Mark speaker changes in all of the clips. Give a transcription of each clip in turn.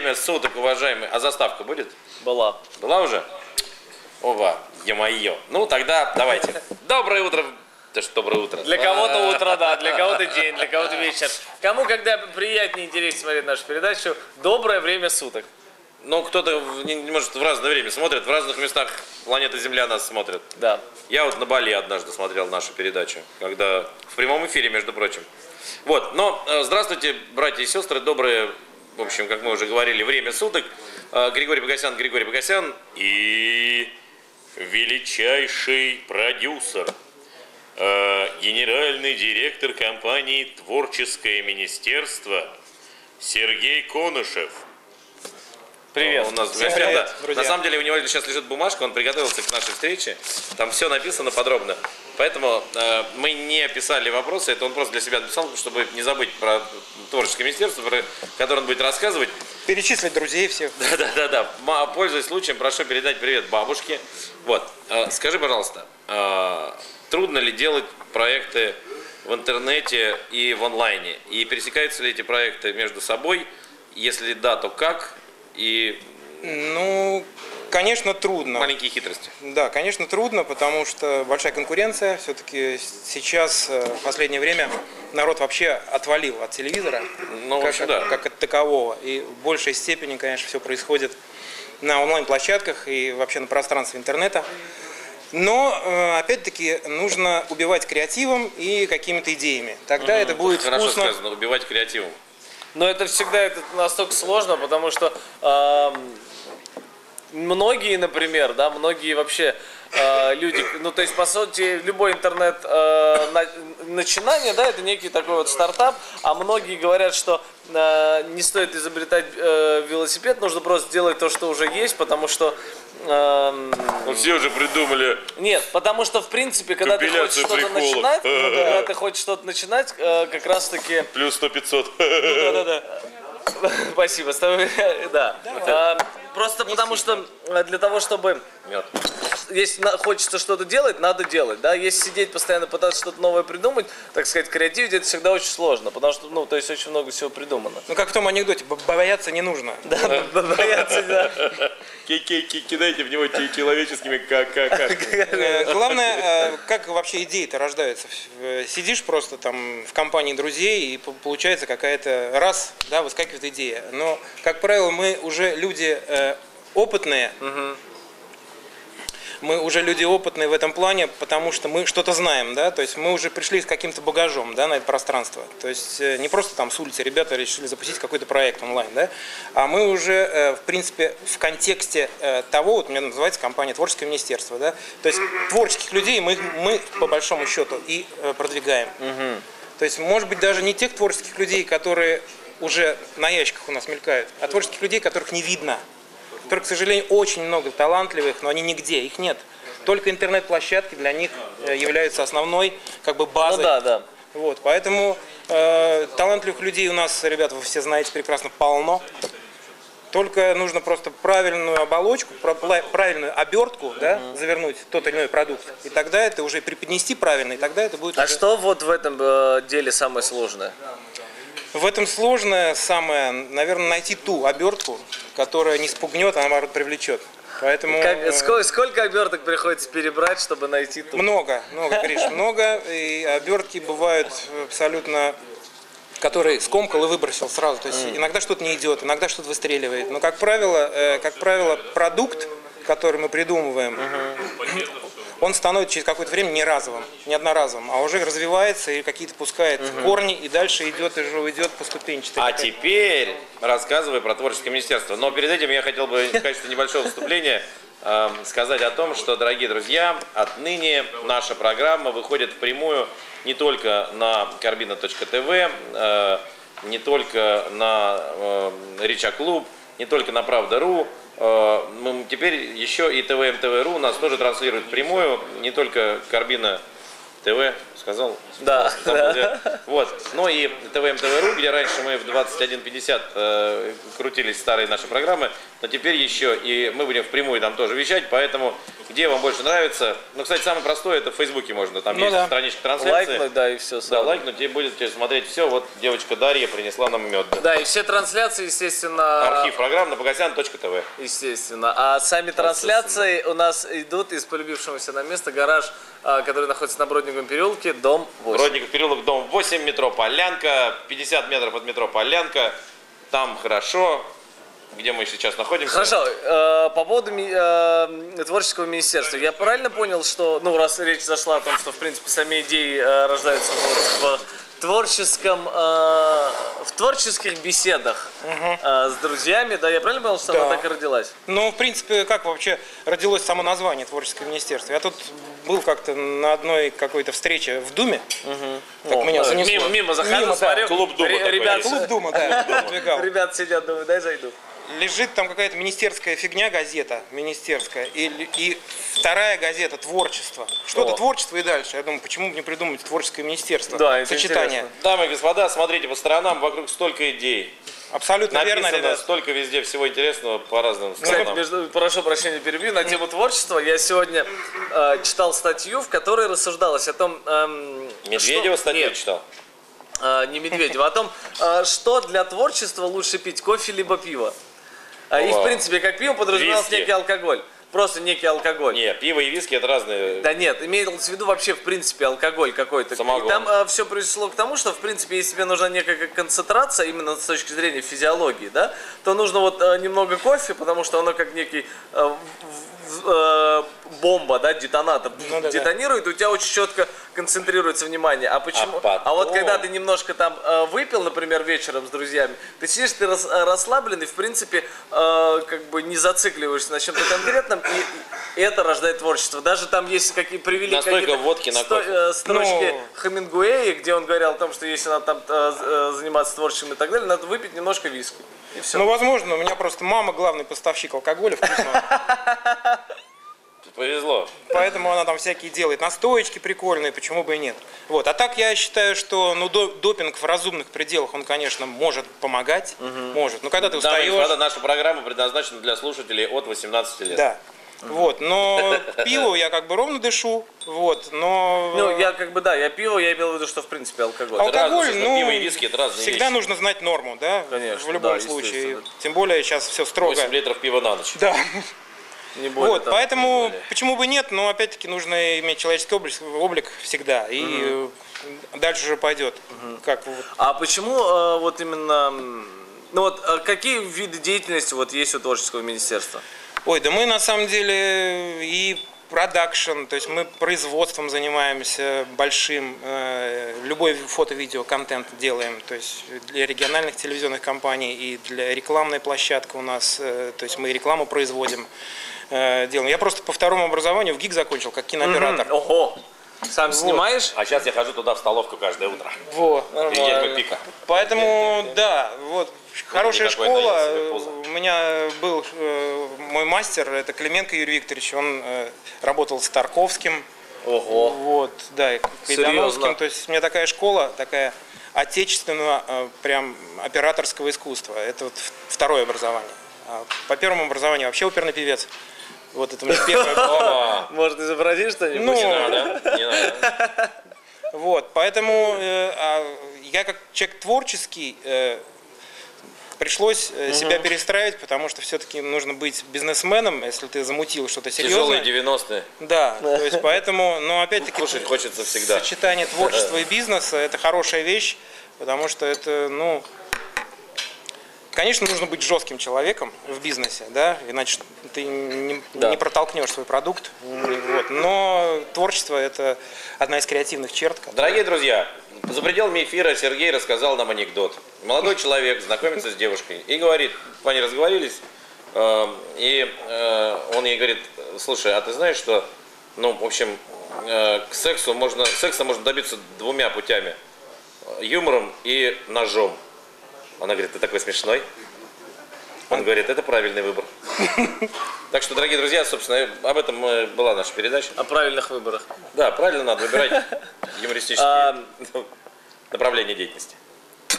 Speaker 1: время суток, уважаемый. А заставка будет?
Speaker 2: Была.
Speaker 1: Была уже? Ова, е-мое. Ну, тогда давайте. Доброе утро. Да что доброе утро.
Speaker 2: Для кого-то утро, да, для кого-то день, для кого-то вечер. Кому когда приятнее и интереснее смотреть нашу передачу, доброе время суток.
Speaker 1: Ну, кто-то, может, в разное время смотрит, в разных местах планеты Земля нас смотрит.
Speaker 2: Да.
Speaker 1: Я вот на Бали однажды смотрел нашу передачу, когда в прямом эфире, между прочим. Вот, но э, здравствуйте, братья и сестры, доброе, в общем, как мы уже говорили, время суток. Э, Григорий Богосян, Григорий Богосян и величайший продюсер, э, генеральный директор компании «Творческое министерство» Сергей Конышев.
Speaker 2: Привет.
Speaker 1: У нас
Speaker 2: Всем привет,
Speaker 1: да.
Speaker 2: друзья.
Speaker 1: На самом деле у него сейчас лежит бумажка, он приготовился к нашей встрече. Там все написано подробно. Поэтому э, мы не писали вопросы, это он просто для себя написал, чтобы не забыть про творческое министерство, про которое он будет рассказывать.
Speaker 3: Перечислить друзей всех.
Speaker 1: Да-да-да. Ма- Пользуясь случаем, прошу передать привет бабушке. Вот. Э, Скажи, пожалуйста, э, трудно ли делать проекты в интернете и в онлайне? И пересекаются ли эти проекты между собой? Если да, то как? И
Speaker 3: Ну, конечно, трудно.
Speaker 1: маленькие хитрости.
Speaker 3: Да, конечно, трудно, потому что большая конкуренция. Все-таки сейчас, э, в последнее время, народ вообще отвалил от телевизора.
Speaker 1: Ну,
Speaker 3: как,
Speaker 1: общем, да.
Speaker 3: как от такового. И в большей степени, конечно, все происходит на онлайн-площадках и вообще на пространстве интернета. Но, э, опять-таки, нужно убивать креативом и какими-то идеями. Тогда это будет
Speaker 1: Хорошо
Speaker 3: вкусно.
Speaker 1: сказано, убивать креативом.
Speaker 2: Но это всегда это настолько сложно, потому что эм, многие, например, да, многие вообще э, люди, ну то есть по сути любой интернет э, на- начинание, да, это некий такой вот стартап, а многие говорят, что э, не стоит изобретать э, велосипед, нужно просто делать то, что уже есть, потому что эм,
Speaker 1: Ну, все уже придумали.
Speaker 2: нет, потому что в принципе, когда ты хочешь что-то
Speaker 1: приколов.
Speaker 2: начинать, когда ты хочешь что-то начинать, э, как раз таки
Speaker 1: Плюс 100-500.
Speaker 2: да-да-да. Спасибо, с тобой, да. Просто потому что э, для того, чтобы
Speaker 1: Мед.
Speaker 2: если хочется что-то делать, надо делать, да. Если сидеть постоянно пытаться что-то новое придумать, так сказать, креативить, это всегда очень сложно, потому что, ну, то есть очень много всего придумано.
Speaker 3: Ну, как в том анекдоте, бояться не нужно.
Speaker 2: Да, бояться, да.
Speaker 1: Кидайте в него человеческими как
Speaker 3: Э, Главное, э, как вообще идеи-то рождаются. Сидишь просто там в компании друзей, и по- получается какая-то раз, да, выскакивает идея. Но, как правило, мы уже люди опытные. Мы уже люди опытные в этом плане, потому что мы что-то знаем, да, то есть мы уже пришли с каким-то багажом, да, на это пространство. То есть э, не просто там с улицы ребята решили запустить какой-то проект онлайн, да, а мы уже, э, в принципе, в контексте э, того, вот у меня называется компания Творческое министерство, да, то есть творческих людей мы, мы по большому счету и продвигаем. То есть, может быть, даже не тех творческих людей, которые уже на ящиках у нас мелькают, а творческих людей, которых не видно которых, к сожалению, очень много талантливых, но они нигде, их нет. Только интернет-площадки для них э, являются основной как бы
Speaker 2: Ну
Speaker 3: базой.
Speaker 2: да, да.
Speaker 3: Вот, поэтому э, талантливых людей у нас, ребята, вы все знаете прекрасно, полно. Только нужно просто правильную оболочку, правильную обертку, да, завернуть в тот или иной продукт. И тогда это уже преподнести правильно, и тогда это будет
Speaker 2: А
Speaker 3: уже-
Speaker 2: что вот в этом э, деле самое сложное?
Speaker 3: В этом сложное самое, наверное, найти ту обертку, которая не спугнет, а наоборот привлечет. Поэтому
Speaker 2: Как-
Speaker 3: э,
Speaker 2: сколько, сколько оберток приходится перебрать, чтобы найти ту?
Speaker 3: много, много, Гриш, много. И обертки бывают абсолютно который скомкал и выбросил сразу. То есть иногда что-то не идет, иногда что-то выстреливает. Но, как правило, э, как правило, продукт, который мы придумываем, он становится через какое-то время не разовым, не одноразовым, а уже развивается и какие-то пускает корни, и дальше идет и уже идет по ступенчатой.
Speaker 1: А теперь рассказывай про творческое министерство. Но перед этим я хотел бы в качестве небольшого выступления эм, сказать о том, что, дорогие друзья, отныне наша программа выходит впрямую не только на карбина.тв, э, не только на э, Рича Клуб, не только на Правда.ру, мы теперь еще и ТВ МТВ.ру нас тоже транслируют впрямую, не только Карбина ТВ, сказал?
Speaker 2: Да.
Speaker 1: Вот. Ну и МТВ.ру, где раньше мы в 21.50 э, крутились старые наши программы, но теперь еще и мы будем впрямую там тоже вещать, поэтому где вам больше нравится. Ну, кстати, самое простое, это в Фейсбуке можно, там
Speaker 3: Ну
Speaker 1: есть
Speaker 3: да.
Speaker 1: страничка трансляции.
Speaker 2: Лайкнуть, да, и все.
Speaker 1: Да, лайкнуть, и будете смотреть все. Вот девочка Дарья принесла нам мед.
Speaker 2: Да, и все трансляции, естественно,
Speaker 1: Архив программ на bogosyan.tv.
Speaker 2: Естественно. А сами трансляции у нас идут из полюбившегося на место гараж, а, который находится на Бродниковом переулке, дом 8.
Speaker 1: Родников переулок, дом 8, метро Полянка, 50 метров от метро Полянка. Там хорошо. Где мы сейчас находимся?
Speaker 2: Хорошо, э, по поводу ми- э, творческого министерства. Я правильно понял, что, ну, раз речь зашла о том, что, в принципе, сами идеи э, рождаются вот в творческом, э, в творческих беседах э, с друзьями, да, я правильно понял, что она
Speaker 3: Да.
Speaker 2: так и родилась?
Speaker 3: Ну, в принципе, как вообще родилось само название творческое министерство? Я тут был как-то на одной какой-то встрече в Думе. Так
Speaker 2: О,
Speaker 3: меня
Speaker 2: да,
Speaker 3: занесло.
Speaker 2: Мимо, мимо заходил,
Speaker 3: Мимо, да.
Speaker 2: смотрю,
Speaker 1: Клуб Дума
Speaker 2: ребят.
Speaker 3: Клуб Дума, да,
Speaker 2: ребят сидят, думаю, дай зайду.
Speaker 3: Лежит там какая-то министерская фигня, газета министерская, и, и вторая газета «Творчество». Что-то творчество и дальше. Я думаю, почему бы не придумать творческое министерство?
Speaker 2: Да, это
Speaker 3: Сочетание.
Speaker 2: интересно.
Speaker 1: Дамы и господа, смотрите по сторонам, вокруг столько идей.
Speaker 3: Абсолютно верно,
Speaker 1: Написано
Speaker 3: ребят.
Speaker 1: столько везде всего интересного по разным
Speaker 2: Кстати,
Speaker 1: сторонам.
Speaker 2: между, прошу прощения, перебью, на тему творчества. Я сегодня э, читал статью, в которой рассуждалось о том... эм,
Speaker 1: Медведева
Speaker 2: что-
Speaker 1: статью
Speaker 2: Нет,
Speaker 1: читал.
Speaker 2: э, не Медведева, о том, э, что для творчества лучше пить, кофе либо пиво. А, И, в принципе, как пиво подразумевался
Speaker 1: Виски.
Speaker 2: некий алкоголь. Просто некий алкоголь.
Speaker 1: Не, пиво и виски это разные.
Speaker 2: Да нет, имеется в виду вообще, в принципе, алкоголь какой-то.
Speaker 1: Самогон.
Speaker 2: И там все пришло к тому, что, в принципе, если тебе нужна некая концентрация, именно с точки зрения физиологии, да, то нужно вот э, немного кофе, потому что оно как некий э, э, бомба, да, детонатор,
Speaker 3: Ну да-да.
Speaker 2: детонирует, и у тебя очень четко концентрируется внимание. А почему?
Speaker 1: А
Speaker 2: вот
Speaker 1: потом-
Speaker 2: когда ты немножко там э, выпил, например, вечером с друзьями, ты сидишь, ты рас- э, расслабленный, в принципе, э, как бы не зацикливаешься на чем-то конкретном, и, и это рождает творчество. Даже там есть какие привели какие-то
Speaker 1: водки на
Speaker 2: сто- э, строчки
Speaker 3: Ну.
Speaker 2: Хемингуэя, где он говорил о том, что если надо там э, э, заниматься творчеством и так далее, надо выпить немножко виски. И все.
Speaker 3: Ну, возможно, у меня просто мама главный поставщик алкоголя вкусного.
Speaker 1: Повезло.
Speaker 3: Поэтому она там всякие делает настоечки прикольные, почему бы и нет. Вот. А так я считаю, что ну, до- допинг в разумных пределах, он, конечно, может помогать. Может. Но когда ты
Speaker 1: Дамы
Speaker 3: устаешь...
Speaker 1: господа, наша программа предназначена для слушателей от 18 лет.
Speaker 3: Да. Вот, но к пиву я как бы ровно дышу, вот, но
Speaker 2: Ну, я как бы, да, я пиво, я имел в виду, что в принципе алкоголь.
Speaker 3: Алкоголь,
Speaker 1: разные,
Speaker 3: ну,
Speaker 1: пиво и виски это разные
Speaker 3: всегда
Speaker 1: вещи.
Speaker 3: нужно знать норму, да,
Speaker 2: Конечно,
Speaker 3: в любом
Speaker 2: да,
Speaker 3: случае, тем более сейчас все строго.
Speaker 1: 8 литров пива на ночь.
Speaker 3: Да,
Speaker 2: Не более
Speaker 3: вот,
Speaker 2: того.
Speaker 3: поэтому почему бы нет, но опять-таки нужно иметь человеческий облик, облик всегда, и э, дальше уже пойдет, как вот
Speaker 2: А почему э, вот именно... Ну вот, э, какие виды деятельности вот есть у творческого министерства?
Speaker 3: Ой, да мы на самом деле и продакшн, то есть мы производством занимаемся большим, э, любой фото-видео контент делаем, то есть для региональных телевизионных компаний и для рекламной площадки у нас, то есть мы рекламу производим, э, делаем. Я просто по второму образованию в ГИК закончил как кинооператор.
Speaker 2: Ого! Сам снимаешь?
Speaker 1: А сейчас я хожу туда в столовку каждое утро.
Speaker 3: Во.
Speaker 1: Вильгельма Пика.
Speaker 3: Поэтому, да, вот хорошая школа. У меня был э, мой мастер, это Клименко Юрий Викторович, он э, работал с Тарковским,
Speaker 2: Ого!
Speaker 3: вот, да, и
Speaker 2: Серьезно?
Speaker 3: Кайдановским. То есть у меня такая школа, такая отечественного э, прям операторского искусства. Это вот второе образование. А по первому образованию вообще оперный певец. Вот это у меня первое.
Speaker 1: Опа.
Speaker 2: Может, изобразишь что-нибудь?
Speaker 3: Ну,
Speaker 1: Не надо, не надо.
Speaker 3: Вот, поэтому э, а, я как человек творческий э, пришлось э, себя перестраивать, потому что все-таки нужно быть бизнесменом, если ты замутил что-то
Speaker 1: Тяжелые
Speaker 3: серьезное.
Speaker 1: 90-е.
Speaker 3: Да, то есть поэтому, но опять-таки
Speaker 1: Кушать хочется всегда.
Speaker 3: сочетание творчества и бизнеса это хорошая вещь, потому что это, ну, конечно, нужно быть жестким человеком в бизнесе, да, иначе ты не,
Speaker 2: Да.
Speaker 3: не протолкнешь свой продукт. Вот. Но творчество это одна из креативных черт. которая-
Speaker 1: Дорогие друзья, за пределами эфира Сергей рассказал нам анекдот. Молодой человек знакомится с девушкой и говорит, они разговорились, э, и э, он ей говорит, слушай, а ты знаешь, что, ну, в общем, э, к сексу можно, секса можно добиться двумя путями. Юмором и ножом. Она говорит, ты такой смешной. Он говорит, это правильный выбор. Так что, дорогие друзья, собственно, об этом э, была наша передача.
Speaker 2: О правильных выборах.
Speaker 1: Да, правильно надо выбирать юмористические
Speaker 2: А,
Speaker 1: направления деятельности.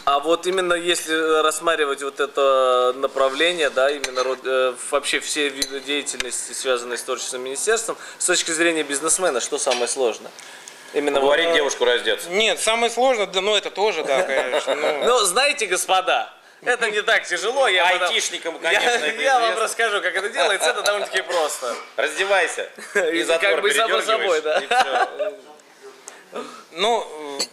Speaker 2: А вот именно если рассматривать вот это направление, да, именно э, вообще все виды деятельности, связанные с творческим министерством, с точки зрения бизнесмена, что самое сложное? Именно вот-
Speaker 1: Уговорить девушку раздеться.
Speaker 3: Нет, самое сложное, да, ну это тоже, да, конечно. ну.
Speaker 2: Ну, знаете, господа, это не так тяжело. Я
Speaker 1: Айтишникам, конечно,
Speaker 2: я вам расскажу, как это делается. Это довольно-таки просто.
Speaker 1: Раздевайся.
Speaker 2: И
Speaker 1: затвор
Speaker 2: как бы само собой, да.
Speaker 3: Ну, э,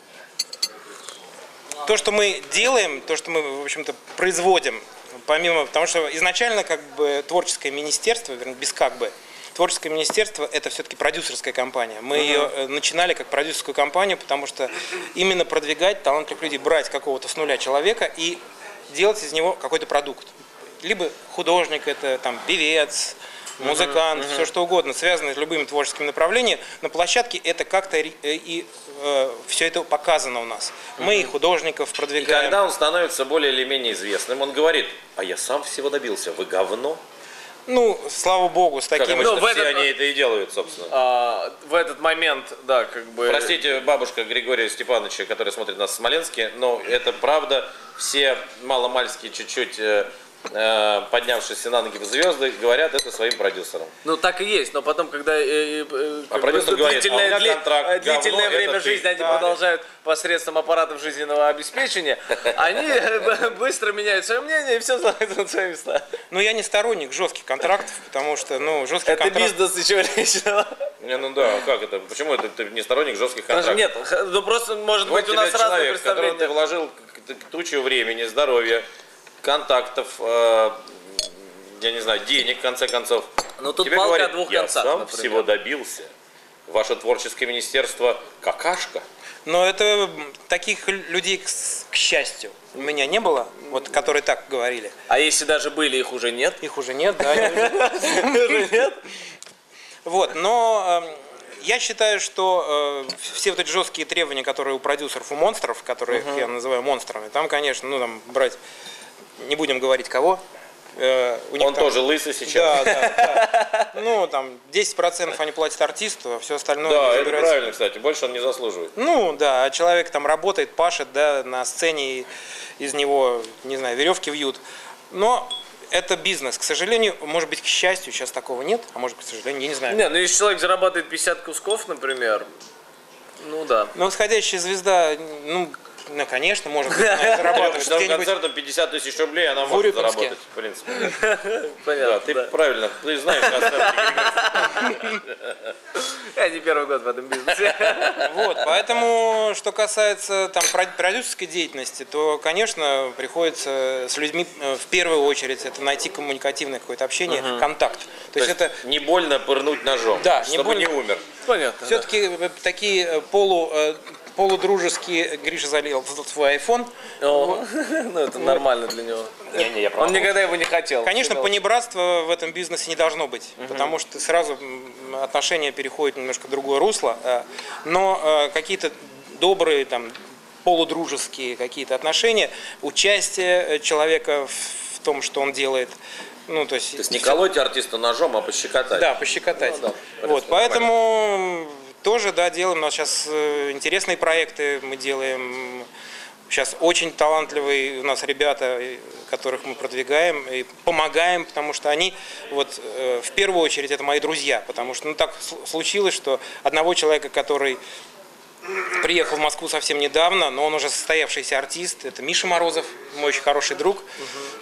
Speaker 3: то, что мы делаем, то, что мы, в общем-то, производим, помимо, потому что изначально как бы творческое министерство, вернее, без как бы, творческое министерство это все-таки продюсерская компания. Мы ее э, начинали как продюсерскую компанию, потому что именно продвигать талантливых людей, брать какого-то с нуля человека и делать из него какой-то продукт. Либо художник, это там певец, музыкант, все что угодно, связанное с любыми творческими направлениями. На площадке это как-то ри- э, и все это показано у нас. Мы и художников
Speaker 1: И
Speaker 3: продвигаем.
Speaker 1: когда он становится более или менее известным, он говорит, а я сам всего добился, вы говно.
Speaker 3: Ну, слава богу, с
Speaker 1: Как
Speaker 3: таким...
Speaker 1: обычно
Speaker 2: Ну, в
Speaker 1: все
Speaker 2: этот-
Speaker 1: они это и делают, собственно.
Speaker 2: А, в этот момент, да, как бы...
Speaker 1: Простите, бабушка Григория Степановича, который смотрит нас в Смоленске, но это правда. Все маломальские чуть-чуть э, поднявшиеся на ноги в звезды говорят это своим продюсерам.
Speaker 2: Ну так и есть, но потом, когда э, э, э, как
Speaker 1: продюсер
Speaker 2: бы
Speaker 1: говорит,
Speaker 2: длительное,
Speaker 1: «А у меня
Speaker 2: дли-
Speaker 1: контракт,
Speaker 2: э, длительное
Speaker 1: говно,
Speaker 2: время
Speaker 1: это ты».
Speaker 2: жизни они
Speaker 1: Да.
Speaker 2: продолжают посредством аппаратов жизненного обеспечения, они э, быстро меняют свое мнение и все становится на свои места.
Speaker 3: Ну, я не сторонник жестких контрактов, потому что, ну, жесткий
Speaker 2: Это
Speaker 3: контракт...
Speaker 2: бизнес еще личного.
Speaker 1: Не, ну да, как это? Почему это ты не сторонник жестких контрактов?
Speaker 2: Нет, ну просто может быть у нас разные
Speaker 1: человек, в которого ты
Speaker 2: представления.
Speaker 1: вложил тучу времени, здоровья, контактов, э, я не знаю, денег, в конце концов.
Speaker 2: Ну, тут
Speaker 1: Тебе
Speaker 2: палка о
Speaker 1: говорят,
Speaker 2: двух
Speaker 1: я
Speaker 2: концах,
Speaker 1: сам
Speaker 2: например».
Speaker 1: всего добился. Ваше творческое министерство какашка.
Speaker 3: Но это таких лю- людей, к, к счастью, у меня не было, вот, которые так говорили.
Speaker 2: А если даже были, их уже нет?
Speaker 3: Их уже нет, да. уже-
Speaker 2: нет?
Speaker 3: Вот, но эм, я считаю, что э, все вот эти жесткие требования, которые у продюсеров, у монстров, которых я называю монстрами, там, конечно, ну, там, брать, не будем говорить кого, э, у них
Speaker 1: Он
Speaker 3: там-
Speaker 1: тоже лысый сейчас.
Speaker 3: Да, да, да. Ну, там, 10% они платят артисту, а все остальное
Speaker 1: Да, это правильно, кстати. Больше он не заслуживает.
Speaker 3: Ну, да, а человек там работает, пашет, да, на сцене, и из него, не знаю, веревки вьют. Но это бизнес. К сожалению, может быть, к счастью, сейчас такого нет, а может быть, к сожалению, я не знаю.
Speaker 2: Не, ну если человек зарабатывает 50 кусков, например, ну да.
Speaker 3: Но восходящая звезда, ну, ну, конечно, может быть, она зарабатывает
Speaker 1: Даже концертом 50 тысяч рублей она может заработать, в принципе. Да,
Speaker 2: Понятно.
Speaker 1: ты правильно, ты знаешь.
Speaker 2: Я не первый год в этом бизнесе.
Speaker 3: Вот, поэтому, что касается там про- продюсерской деятельности, то, конечно, приходится с людьми э, в первую очередь это найти коммуникативное какое-то общение, контакт. То, есть это
Speaker 1: Не больно пырнуть ножом, чтобы не умер.
Speaker 2: Понятно.
Speaker 3: Все-таки такие э, полу, полудружеские, Гриша залил в свой iPhone.
Speaker 2: О, Ну, это нормально для него.
Speaker 1: Я
Speaker 2: Он никогда его не хотел.
Speaker 3: Конечно, понебратства в этом бизнесе не должно быть, потому что сразу отношения переходят немножко в другое русло. э, Но э, какие-то добрые, там, полудружеские какие-то отношения, участие э, человека в том, что он делает, ну, то есть...
Speaker 1: То есть не колоть артиста ножом, а пощекотать.
Speaker 3: Да, пощекотать.
Speaker 1: Ну да,
Speaker 3: вот, поэтому тоже, да, делаем. У нас сейчас э, интересные проекты мы делаем. Сейчас очень талантливые у нас ребята, э, которых мы продвигаем и помогаем, потому что они, вот, э, в первую очередь, это мои друзья, потому что, ну, так сл- случилось, что одного человека, который приехал в Москву совсем недавно, но он уже состоявшийся артист. Это Миша Морозов, мой очень хороший друг,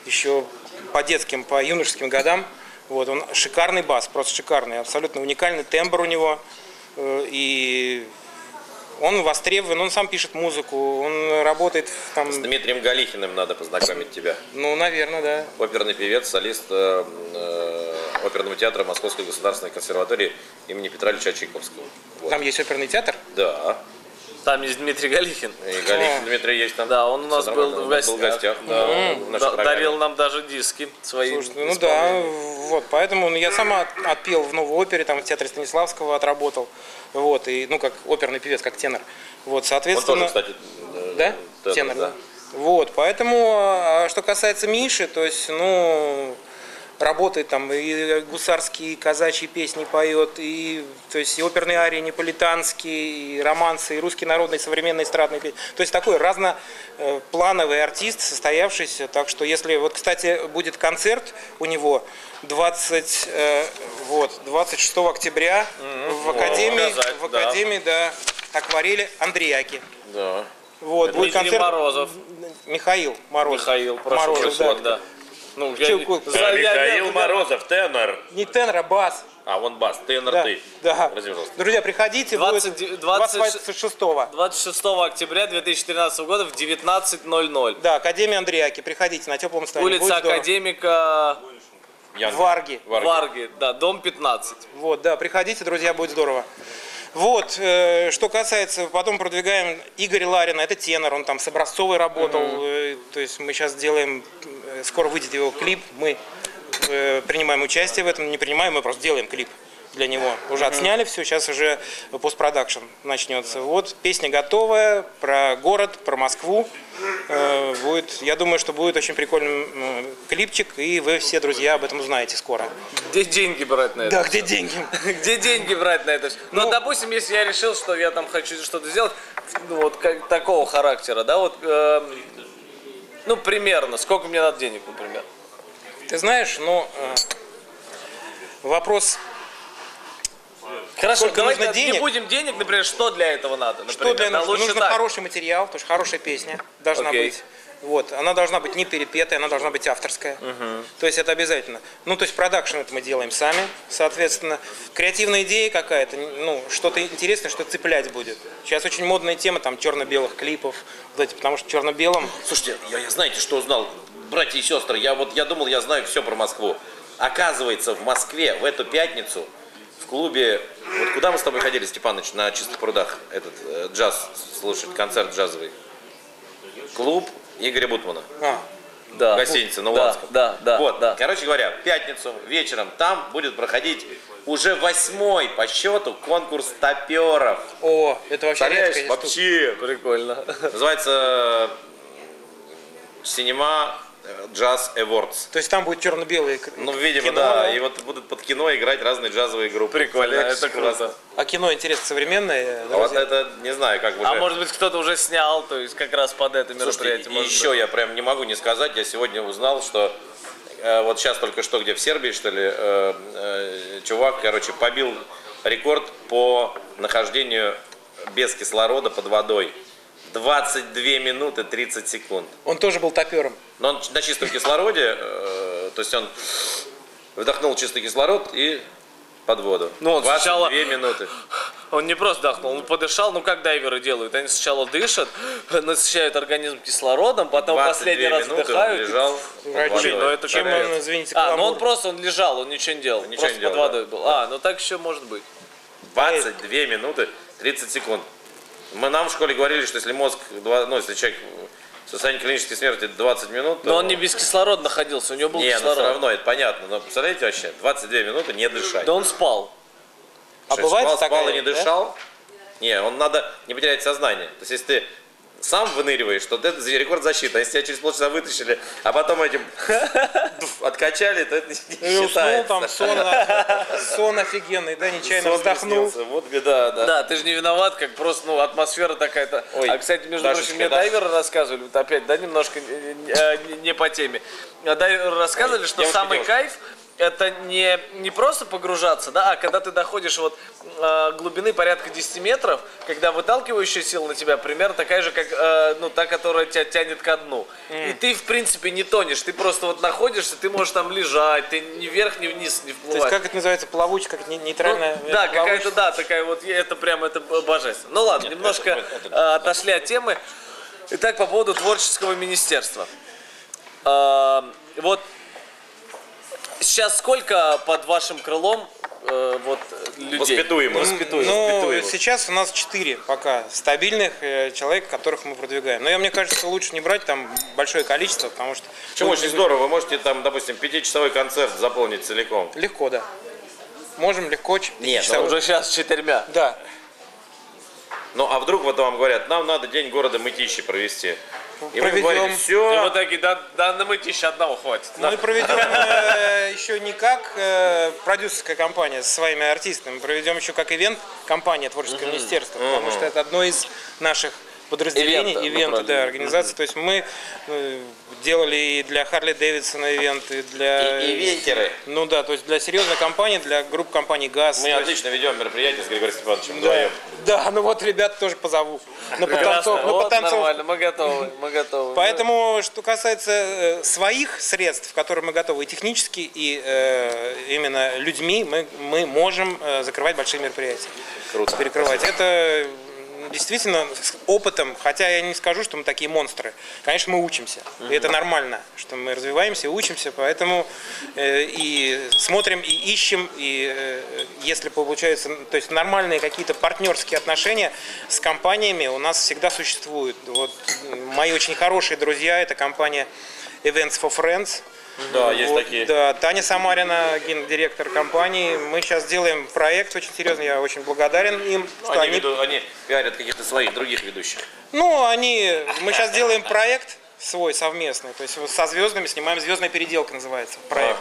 Speaker 3: еще по детским, по юношеским годам. Вот, он шикарный бас, просто шикарный, абсолютно уникальный тембр у него. Э, И он востребован, он сам пишет музыку, он работает в, там,
Speaker 1: С Дмитрием Галихиным надо познакомить тебя.
Speaker 3: ну, наверное, да.
Speaker 1: Оперный певец, солист э, э, оперного театра Московской государственной консерватории имени Петра Ильича Чайковского. Вот.
Speaker 3: Там есть оперный театр.
Speaker 1: Да.
Speaker 2: Там есть Дмитрий Галихин.
Speaker 1: И Галихин Дмитрий есть там.
Speaker 2: Да, он у нас был в
Speaker 1: Он
Speaker 2: гостях.
Speaker 1: был в гостях да, в нашей
Speaker 2: Да-
Speaker 1: программе.
Speaker 2: дарил нам даже диски свои.
Speaker 3: Слушай, ну да, вот, поэтому ну, я сама от- отпел в новой опере, там в театре Станиславского отработал, вот, и, ну, как оперный певец, как тенор, вот,
Speaker 1: Он
Speaker 3: соответственно...
Speaker 1: тоже, кстати, э,
Speaker 3: Да?
Speaker 1: тенор,
Speaker 3: Тенор, да. Вот, поэтому, а что касается Миши, то есть, ну, работает там и гусарские, и казачьи песни поет, и, то есть, и оперные арии неаполитанские, и романсы, и русский народный, и современный эстрадный песни. То есть такой разноплановый артист, состоявшийся. Так что если, вот, кстати, будет концерт у него 20, э, вот, 26 октября в Академии, в. Академии, да, акварели Андреяки.
Speaker 1: Да.
Speaker 3: Вот, будет концерт
Speaker 2: Морозов.
Speaker 3: Михаил Морозов.
Speaker 2: Михаил, прошу
Speaker 3: Морозов, да.
Speaker 2: да. Ну, я,
Speaker 3: Чего-
Speaker 2: за- я-
Speaker 1: Михаил
Speaker 2: я-
Speaker 1: Морозов, тенор.
Speaker 3: Не тенор, а бас.
Speaker 1: А, вон бас, тенор
Speaker 3: Да,
Speaker 1: ты.
Speaker 3: да.
Speaker 1: Разве, пожалуйста.
Speaker 3: Друзья, приходите,
Speaker 2: 20
Speaker 3: будет
Speaker 2: 20
Speaker 3: 26
Speaker 2: 26 октября 2013 года в 19.00.
Speaker 3: Да, Академия Андреяки. Приходите на теплом стане.
Speaker 2: Улица. Академика
Speaker 1: Янг.
Speaker 3: Варги.
Speaker 1: Варги.
Speaker 2: Варги, да, дом 15.
Speaker 3: Вот, да, приходите, друзья, будет здорово. Вот, э, что касается, потом продвигаем Игорь Ларина, это тенор, он там с образцовой работал, э, то есть мы сейчас делаем, скоро выйдет его клип, мы э, принимаем участие в этом, не принимаем, мы просто делаем клип для него. Уже отсняли все, сейчас уже постпродакшн начнется. Вот, песня готовая, про город, про Москву. Э, Будет, я думаю, что будет очень прикольный м, клипчик, и вы все, друзья, об этом узнаете скоро.
Speaker 2: Где деньги брать на это?
Speaker 3: Да, где деньги?
Speaker 2: Где деньги брать на это? Ну,
Speaker 3: Ну-
Speaker 2: допустим, если я решил, что я там хочу что-то сделать, ну, вот как, такого характера, да, вот, эм, ну, примерно, сколько мне надо денег, например?
Speaker 3: Ты знаешь, ну, э, вопрос,
Speaker 2: Хорошо,
Speaker 3: Сколько
Speaker 2: давайте
Speaker 3: нужно
Speaker 2: не
Speaker 3: денег?
Speaker 2: будем денег, например, что для этого надо? Например,
Speaker 3: что для нужно
Speaker 2: так.
Speaker 3: хороший материал, потому что хорошая песня должна
Speaker 2: Окей.
Speaker 3: быть. Вот, она должна быть не перепетая, она должна быть авторская. То есть это обязательно. Ну, то есть продакшн это мы делаем сами, соответственно. Креативная идея какая-то, ну, что-то интересное, что цеплять будет. Сейчас очень модная тема там черно-белых клипов, вот эти, потому что черно-белым
Speaker 1: Слушайте, я, я знаете, что узнал, братья и сестры, я вот я думал, я знаю все про Москву. Оказывается, в Москве в эту пятницу в клубе, вот куда мы с тобой ходили, Степаныч, на чистых прудах этот э, джаз слушать, концерт джазовый. Клуб Игоря Бутмана.
Speaker 3: а,
Speaker 2: Да.
Speaker 1: гостиница на
Speaker 2: да,
Speaker 1: Уланском.
Speaker 2: да, да,
Speaker 1: Вот,
Speaker 2: да.
Speaker 1: короче говоря, в пятницу вечером там будет проходить уже восьмой по счету конкурс топеров.
Speaker 3: о, это вообще
Speaker 1: Представляешь,
Speaker 3: редкая штука.
Speaker 1: вообще
Speaker 2: Прикольно.
Speaker 1: называется э, Cinema Jazz Awards.
Speaker 3: То есть там будет черно-белые
Speaker 1: Ну, видимо,
Speaker 3: кино,
Speaker 1: да. И вот будут под кино играть разные джазовые группы.
Speaker 2: Прикольно,
Speaker 1: Представляешь,
Speaker 2: это круто.
Speaker 3: А кино, интересно, современное?
Speaker 1: А вот это, не знаю, как уже.
Speaker 2: А может быть, кто-то уже снял, то есть как раз под это
Speaker 1: Слушайте,
Speaker 2: мероприятие.
Speaker 1: и
Speaker 2: может
Speaker 1: еще
Speaker 2: быть.
Speaker 1: я прям не могу не сказать, я сегодня узнал, что э, вот сейчас только что где в Сербии, что ли, э, э, чувак, короче, побил рекорд по нахождению без кислорода под водой. 22 минуты 30 секунд.
Speaker 3: Он тоже был топером.
Speaker 1: Но он на чистом кислороде, э, то есть он вдохнул чистый кислород и под воду.
Speaker 2: Ну, он
Speaker 1: 22
Speaker 2: сначала-
Speaker 1: минуты.
Speaker 2: Он не просто вдохнул, он подышал, ну как дайверы делают. Они сначала дышат, насыщают организм кислородом, потом
Speaker 1: 22
Speaker 2: последний раз
Speaker 1: минуты он
Speaker 2: вдыхают.
Speaker 1: лежал под
Speaker 3: Врачи,
Speaker 1: водой.
Speaker 2: ну это
Speaker 3: Чем он, извините,
Speaker 2: А, ну он просто он лежал, он ничего не делал.
Speaker 1: Ничего
Speaker 2: просто
Speaker 1: не делал,
Speaker 2: под водой был. А, ну так еще может быть.
Speaker 1: 22 минуты 30 секунд. Мы нам в школе говорили, что если мозг, ну если человек в состоянии клинической смерти 20 минут, то...
Speaker 2: Но он не без кислорода находился, у него был
Speaker 1: Не, ну
Speaker 2: кислород.
Speaker 1: все равно, это понятно. Но представляете вообще, 22 минуты не дышать.
Speaker 2: Да он спал.
Speaker 3: А
Speaker 1: Что,
Speaker 3: бывает
Speaker 1: спал, спал
Speaker 3: такая,
Speaker 1: и не
Speaker 3: да?
Speaker 1: дышал? Не, он надо не потерять сознание. То есть, если ты сам выныриваешь, то это рекорд защиты. А если тебя через полчаса вытащили, а потом этим откачали, то это не
Speaker 3: И уснул
Speaker 1: считается.
Speaker 3: там, сон, сон офигенный, да, нечаянно
Speaker 1: Сон
Speaker 3: вздохнул.
Speaker 1: Вот беда, да.
Speaker 2: Да, ты же не виноват, как просто, ну, атмосфера такая-то.
Speaker 1: Ой,
Speaker 2: а, кстати, между прочим, мне дайверы рассказывали, вот опять, да, немножко не, по теме. А Дайверы рассказывали, что самый кайф это не, не просто погружаться, да, а когда ты доходишь вот э, глубины порядка 10 метров, когда выталкивающая сила на тебя примерно такая же, как э, ну, та, которая тебя тянет ко дну. И ты, в принципе, не тонешь, ты просто вот находишься, ты можешь там лежать, ты ни вверх, ни вниз не
Speaker 3: То
Speaker 2: вплываешь.
Speaker 3: есть как это называется, плавучка, как не-
Speaker 2: Ну,
Speaker 3: нейтральная
Speaker 2: да,
Speaker 3: плавучка?
Speaker 2: какая-то, да, такая вот, это прям, это божественно. Ну ладно, немножко
Speaker 1: это- это-
Speaker 2: э, отошли от темы. Итак, по поводу творческого министерства. Э, вот сейчас сколько под вашим крылом э, вот людей?
Speaker 1: Воспитуемых.
Speaker 2: Воспитуемых.
Speaker 3: Ну,
Speaker 1: воспитуемых.
Speaker 3: сейчас у нас четыре пока стабильных э, человека, которых мы продвигаем. Но я, мне кажется, лучше не брать там большое количество, потому что...
Speaker 1: Почему очень здорово, вы можете там, допустим, пятичасовой концерт заполнить целиком.
Speaker 3: Легко, да. Можем легко.
Speaker 1: Нет, ну
Speaker 2: Уже сейчас с четырьмя.
Speaker 3: Да.
Speaker 1: Ну а вдруг вот вам говорят, нам надо день города Мытищи провести. И вы говорите,
Speaker 2: И
Speaker 1: все,
Speaker 2: вот такие, да, да на мытища одного хватит.
Speaker 3: Мы проведем э, еще не как э, продюсерская компания со своими артистами, мы проведем еще как ивент-компания Творческое министерство, потому что это одно из наших подразделений,
Speaker 2: Ивента,
Speaker 3: ивента, да, организации. То есть мы э, делали и для Харли Дэвидсона ивент, и для...
Speaker 1: и ивентеры.
Speaker 3: Ну да, то есть для серьезной компании, для групп компаний ГАЗ.
Speaker 1: Мы
Speaker 3: есть-
Speaker 1: отлично ведем мероприятие с Григорием Степановичем
Speaker 3: Да,
Speaker 1: вдвоем.
Speaker 3: да, ну вот ребят тоже позову на потанцов- на
Speaker 2: Вот нормально, мы готовы, мы готовы.
Speaker 3: Поэтому, что касается э, своих средств, которые мы готовы и технически, и э, именно людьми, мы, мы можем э, закрывать большие мероприятия.
Speaker 1: Круто.
Speaker 3: Перекрывать. Это действительно с опытом, хотя я не скажу, что мы такие монстры. Конечно, мы учимся. И это нормально, что мы развиваемся и учимся, поэтому э, и смотрим, и ищем, и э, если получается, то есть нормальные какие-то партнерские отношения с компаниями у нас всегда существуют. Вот мои очень хорошие друзья, это компания Events for Friends.
Speaker 1: Да, есть
Speaker 3: Вот,
Speaker 1: такие.
Speaker 3: Да, Таня Самарина, гендиректор компании. Мы сейчас делаем проект очень серьезный, я очень благодарен им, что
Speaker 1: Они,
Speaker 3: они
Speaker 1: ведут- они пиарят каких-то своих других ведущих.
Speaker 3: ну, они, мы сейчас делаем проект свой совместный, то есть со звездами снимаем «Звездная переделка» называется проект.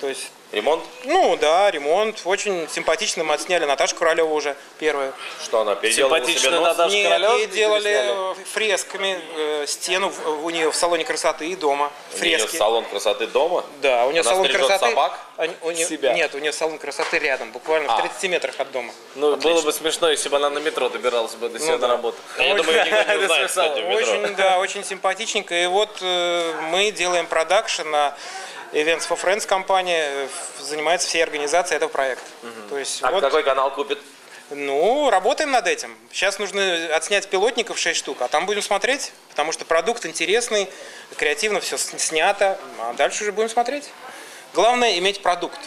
Speaker 3: То есть,
Speaker 1: Ремонт?
Speaker 3: ну да, ремонт, очень симпатично, мы отсняли Наташу Королеву уже первая.
Speaker 1: Что она переделала себе
Speaker 2: Симпатично
Speaker 1: нос?
Speaker 2: надо. Наташу
Speaker 3: Нет,
Speaker 2: Королеву
Speaker 3: ей делали фресками э, стену в- у нее в салоне красоты и дома.
Speaker 1: У нее
Speaker 3: Фрески.
Speaker 1: салон красоты дома?
Speaker 3: Да, у нее
Speaker 1: Она
Speaker 3: салон красоты.
Speaker 1: собак?
Speaker 3: Они- у нее-
Speaker 2: Себя.
Speaker 3: Нет, у нее салон красоты рядом, буквально
Speaker 1: А.
Speaker 3: в 30 метрах от дома.
Speaker 2: Ну, было бы смешно, если бы она на метро добиралась бы до себя
Speaker 3: Ну да.
Speaker 2: на работу.
Speaker 1: Я думаю, никто не узнает, кстати, в метро.
Speaker 3: Очень, да, очень симпатичненько. И вот э, мы делаем продакшн на Events for Friends компания э, занимается всей организацией этого проекта. То есть
Speaker 1: А
Speaker 3: вот,
Speaker 1: какой канал купит?
Speaker 3: ну, работаем над этим. Сейчас нужно отснять пилотников 6 штук, а там будем смотреть, потому что продукт интересный, креативно все снято, а дальше уже будем смотреть. Главное иметь продукт.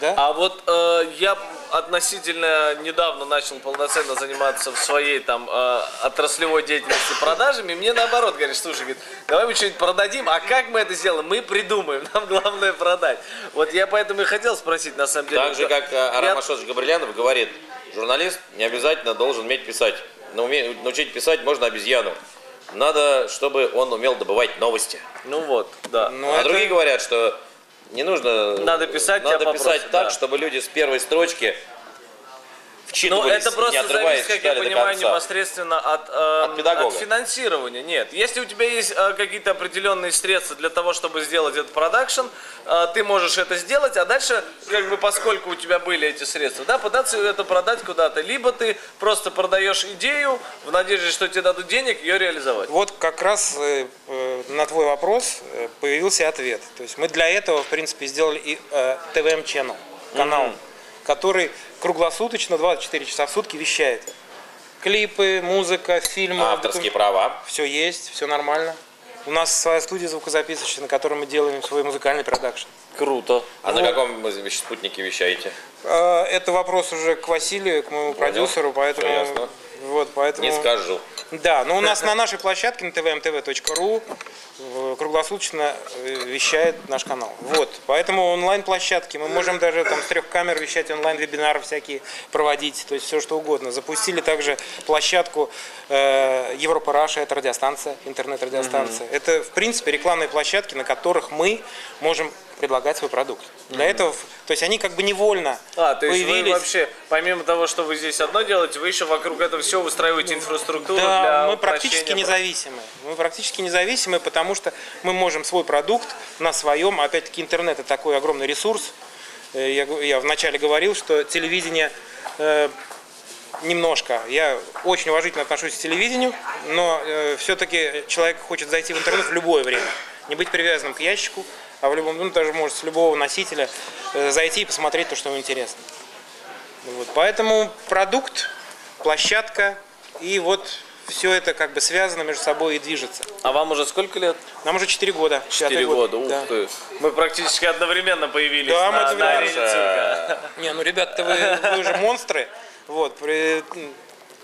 Speaker 3: Да?
Speaker 2: А вот э, я относительно недавно начал полноценно заниматься в своей там э, отраслевой деятельности продажами. Мне наоборот говорят, слушай, говорит, давай мы что-нибудь продадим, а как мы это сделаем? Мы придумаем, нам главное продать. Вот я поэтому и хотел спросить, на самом деле.
Speaker 1: Так же,
Speaker 2: что-
Speaker 1: как э, Арам Ашотович Габрилянов говорит, журналист не обязательно должен уметь писать. Но уме- научить писать можно обезьяну. Надо, чтобы он умел добывать новости.
Speaker 2: Ну вот, да.
Speaker 3: Ну,
Speaker 1: а
Speaker 3: это-
Speaker 1: другие говорят, что не нужно...
Speaker 2: Надо писать,
Speaker 1: надо писать
Speaker 2: попросят,
Speaker 1: так,
Speaker 2: да.
Speaker 1: чтобы люди с первой строчки
Speaker 2: Ну,
Speaker 1: вчитывались,
Speaker 2: это
Speaker 1: не
Speaker 2: просто
Speaker 1: отрываясь,
Speaker 2: зависит, как я понимаю, непосредственно от, э,
Speaker 1: От педагога.
Speaker 2: финансирования. Нет, если у тебя есть э, какие-то определенные средства для того, чтобы сделать этот продакшн, э, ты можешь это сделать, а дальше, как бы, поскольку у тебя были эти средства, да, пытаться это продать куда-то. Либо ты просто продаешь идею в надежде, что тебе дадут денег ее реализовать.
Speaker 3: Вот как раз э, э, на твой вопрос э, появился ответ. То есть мы для этого, в принципе, сделали и э, TVM Channel, канал, который круглосуточно 24 часа в сутки вещает. Клипы, музыка, фильмы.
Speaker 1: Авторские права.
Speaker 3: Все есть, все нормально. У нас своя студия звукозаписочная, на которой мы делаем свой музыкальный продакшн.
Speaker 2: Круто.
Speaker 1: А на
Speaker 3: Вот.
Speaker 1: каком вы вещ- спутнике вещаете?
Speaker 3: Э, Это вопрос уже к Василию, к моему продюсеру, поэтому...
Speaker 1: Всё ясно.
Speaker 3: Вот, поэтому...
Speaker 1: Не скажу.
Speaker 3: Да, но у нас на нашей площадке на tvmtv.ru э, круглосуточно э, вещает наш канал. Вот, поэтому онлайн-площадки, мы можем даже там с трех камер вещать онлайн-вебинары всякие проводить, то есть все что угодно. Запустили также площадку э, Европа Раша, это радиостанция, интернет-радиостанция. Это, в принципе, рекламные площадки, на которых мы можем предлагать свой продукт. Для этого, то есть они как бы невольно
Speaker 2: А, то есть вы
Speaker 3: появились.
Speaker 2: вообще, помимо того, что вы здесь одно делаете, вы еще вокруг этого всего выстраиваете инфраструктуру
Speaker 3: Да,
Speaker 2: для
Speaker 3: мы практически независимы. Мы практически независимы, потому что мы можем свой продукт на своем, опять-таки интернет это такой огромный ресурс. Э, Я, я вначале говорил, что телевидение э, немножко. Я очень уважительно отношусь к телевидению, но все-таки человек хочет зайти в интернет в любое время. Не быть привязанным к ящику, а в любом, ну, даже может с любого носителя э, зайти и посмотреть то, что ему интересно. Вот, поэтому продукт, площадка и вот все это как бы связано между собой и движется.
Speaker 2: А вам уже сколько лет?
Speaker 3: Нам уже 4 года. пятый
Speaker 2: Четыре
Speaker 3: год.
Speaker 2: года. Ух
Speaker 3: Да.
Speaker 2: ты. Мы практически одновременно появились
Speaker 3: Да, мы
Speaker 2: на, на
Speaker 3: одновременно.
Speaker 2: арене цирка.
Speaker 3: Не, ну ребята, вы, вы же монстры. Вот, при-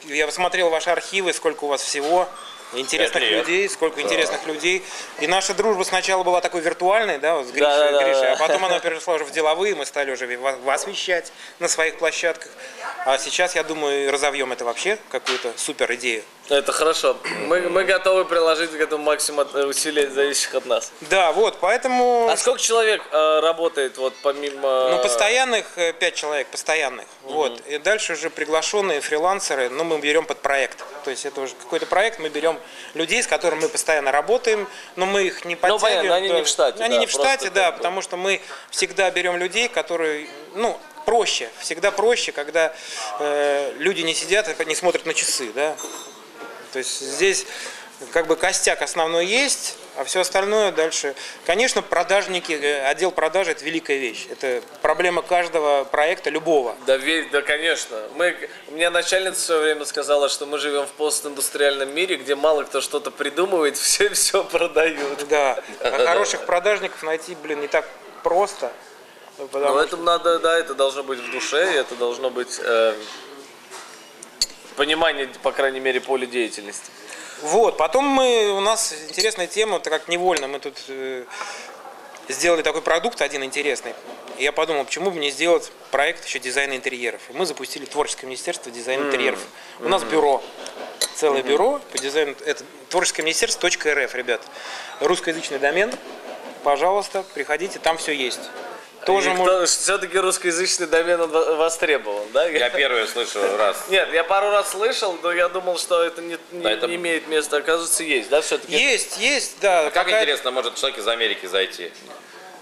Speaker 3: я посмотрел ваши архивы, сколько у вас всего. Интересных людей, сколько интересных людей. И наша дружба сначала была такой виртуальной, да, вот с Гришей,
Speaker 2: Да, да, да,
Speaker 3: Гришей,
Speaker 2: да.
Speaker 3: а потом она перешла уже в деловые, мы стали уже вас вещать на своих площадках. А сейчас, я думаю, разовьем это вообще, какую-то супер идею.
Speaker 2: Это хорошо. Мы, мы готовы приложить к этому максимум от- усилий, зависящих от нас.
Speaker 3: Да, вот, поэтому...
Speaker 2: А сколько человек э, работает вот помимо...
Speaker 3: Ну, постоянных э, пять человек, постоянных. Вот. И дальше уже приглашенные фрилансеры, ну, мы берем под проект. То есть это уже какой-то проект, мы берем людей, с которыми мы постоянно работаем, но мы их не подтягиваем.
Speaker 2: Ну, понятно, они не в штате,
Speaker 3: Они
Speaker 2: да,
Speaker 3: не в штате, да,
Speaker 2: бы.
Speaker 3: потому что мы всегда берем людей, которые, ну, проще, всегда проще, когда э, люди не сидят и не смотрят на часы, да. То есть здесь как бы костяк основной есть, а все остальное дальше. Конечно, продажники, э, отдел продажи это великая вещь. Это проблема каждого проекта, любого.
Speaker 2: Да, ве- да, конечно. Мы, у меня начальница в свое время сказала, что мы живем в постиндустриальном мире, где мало кто что-то придумывает, все все продают.
Speaker 3: Да. А хороших продажников найти, блин, не так просто.
Speaker 2: Но
Speaker 3: что-
Speaker 2: это надо, да, это должно быть в душе, это должно быть э, понимание, по крайней мере, поля деятельности.
Speaker 3: Вот, потом мы, у нас интересная тема, так как невольно мы тут э, сделали такой продукт один интересный. И я подумал, почему бы не сделать проект еще дизайна интерьеров. И мы запустили творческое министерство дизайна интерьеров. У нас бюро, целое бюро по дизайну. Это творческое министерство .рф, ребят. Русскоязычный домен. Пожалуйста, приходите, там все есть. Тоже
Speaker 2: И
Speaker 3: можно...
Speaker 2: кто- все-таки русскоязычный домен востребован, да?
Speaker 1: Я первый слышу раз.
Speaker 2: Нет, я пару раз слышал, но я думал, что это не, не-
Speaker 1: Да, это-
Speaker 2: не имеет места. Оказывается, есть, да, все-таки?
Speaker 3: Есть, есть, да.
Speaker 1: Как
Speaker 3: какая-
Speaker 1: интересно, может человек из Америки зайти?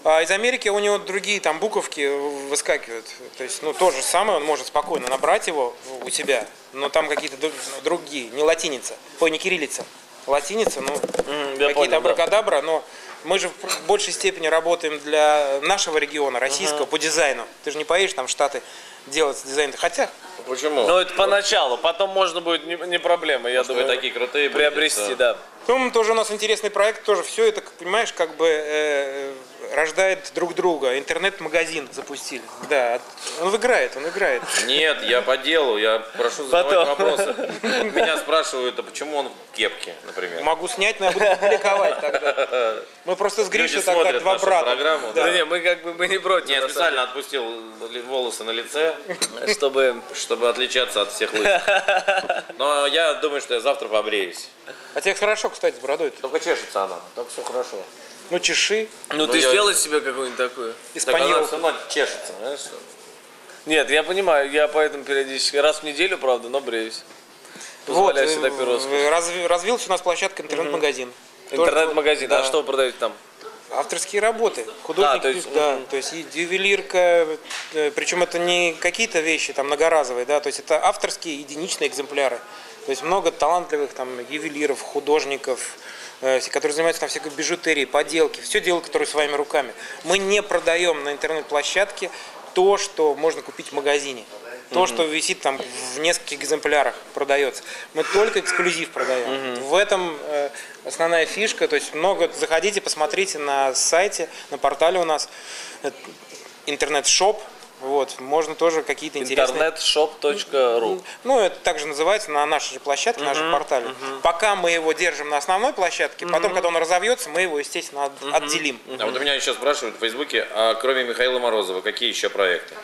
Speaker 3: А из Америки у него другие там буковки выскакивают. То есть, ну, то же самое, он может спокойно набрать его у себя, но там какие-то дру- другие, не латиница, ой, не кириллица, латиница, ну, какие-то
Speaker 2: понял, да.
Speaker 3: абракадабра, но мы же в большей степени работаем для нашего региона, российского, по дизайну. Ты же не поедешь там в Штаты делать дизайн, хотя
Speaker 1: Почему?
Speaker 2: Ну, это поначалу, потом можно будет не, не проблема, я
Speaker 1: Вы
Speaker 2: думаю,
Speaker 1: такие крутые
Speaker 2: приобрести, да.
Speaker 3: Потом тоже у нас интересный проект, тоже все это, как понимаешь, как бы э, рождает друг друга. Интернет-магазин запустили. Да, он играет, он играет.
Speaker 1: Нет, я по делу, я прошу задавать
Speaker 2: Потом.
Speaker 1: вопросы. Меня спрашивают, а почему он в кепке, например?
Speaker 3: Могу снять, но я буду публиковать тогда. Мы просто с Гришей
Speaker 1: смотрят
Speaker 3: два брата.
Speaker 1: программу,
Speaker 2: Да.
Speaker 1: да.
Speaker 2: не, мы как бы мы не против.
Speaker 1: Я специально отпустил волосы на лице,
Speaker 2: чтобы...
Speaker 1: чтобы отличаться от всех лысых. Но я думаю, что я завтра побреюсь.
Speaker 3: А тебе хорошо, кстати, с бородой.
Speaker 1: Только чешется она, только все хорошо.
Speaker 3: Ну, чеши,
Speaker 2: Ну,
Speaker 1: Ну,
Speaker 2: ты
Speaker 1: я-
Speaker 2: сделай себе какую-нибудь такую.
Speaker 1: Так она чешется, знаешь?
Speaker 2: Нет, я понимаю, я поэтому периодически, раз в неделю, правда, но бреюсь.
Speaker 3: Вот,
Speaker 2: Позволяю себе такую
Speaker 3: э,
Speaker 2: роскошь.
Speaker 3: разви- развился у нас площадка интернет-магазин.
Speaker 2: Интернет-магазин,
Speaker 3: да.
Speaker 2: а что вы продаете там?
Speaker 3: Авторские работы. Художник,
Speaker 2: А, то есть,
Speaker 3: да,
Speaker 2: мгм.
Speaker 3: то есть и ювелирка, э, причем это не какие-то вещи там многоразовые, да, то есть это авторские единичные экземпляры. То есть много талантливых там ювелиров, художников, э, которые занимаются там всякой бижутерией, поделки, все делают, которые своими руками. Мы не продаем на интернет-площадке то, что можно купить в магазине. То, что висит там в нескольких экземплярах, продается. Мы только эксклюзив продаем. В этом э, основная фишка. То есть много заходите, посмотрите на сайте, на портале у нас э, интернет-шоп. Вот, можно тоже какие-то интересные...
Speaker 2: Internetshop.ru
Speaker 3: Ну, это также называется на нашей же площадке, на нашем портале. Пока мы его держим на основной площадке, потом, когда он разовьется, мы его, естественно, от- отделим.
Speaker 1: А вот у меня еще спрашивают в Фейсбуке, а кроме Михаила Морозова, какие еще проекты?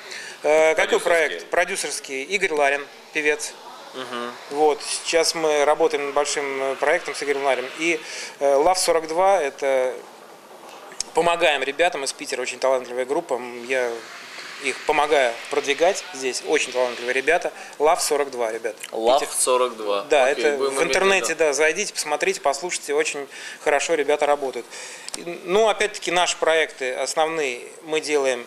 Speaker 3: Э, Какой проект? Продюсерский. Игорь Ларин, певец. Вот, сейчас мы работаем над большим э, проектом с Игорем Ларин. И э, Love 42 это помогаем ребятам из Питера, очень талантливая группа. Я их помогаю продвигать здесь. Очень талантливые ребята. Love 42, ребят. Питер.
Speaker 2: 42.
Speaker 3: Да,
Speaker 2: Окей,
Speaker 3: это в интернете, да, зайдите, посмотрите, послушайте, очень хорошо ребята работают. Ну, опять-таки, наши проекты основные мы делаем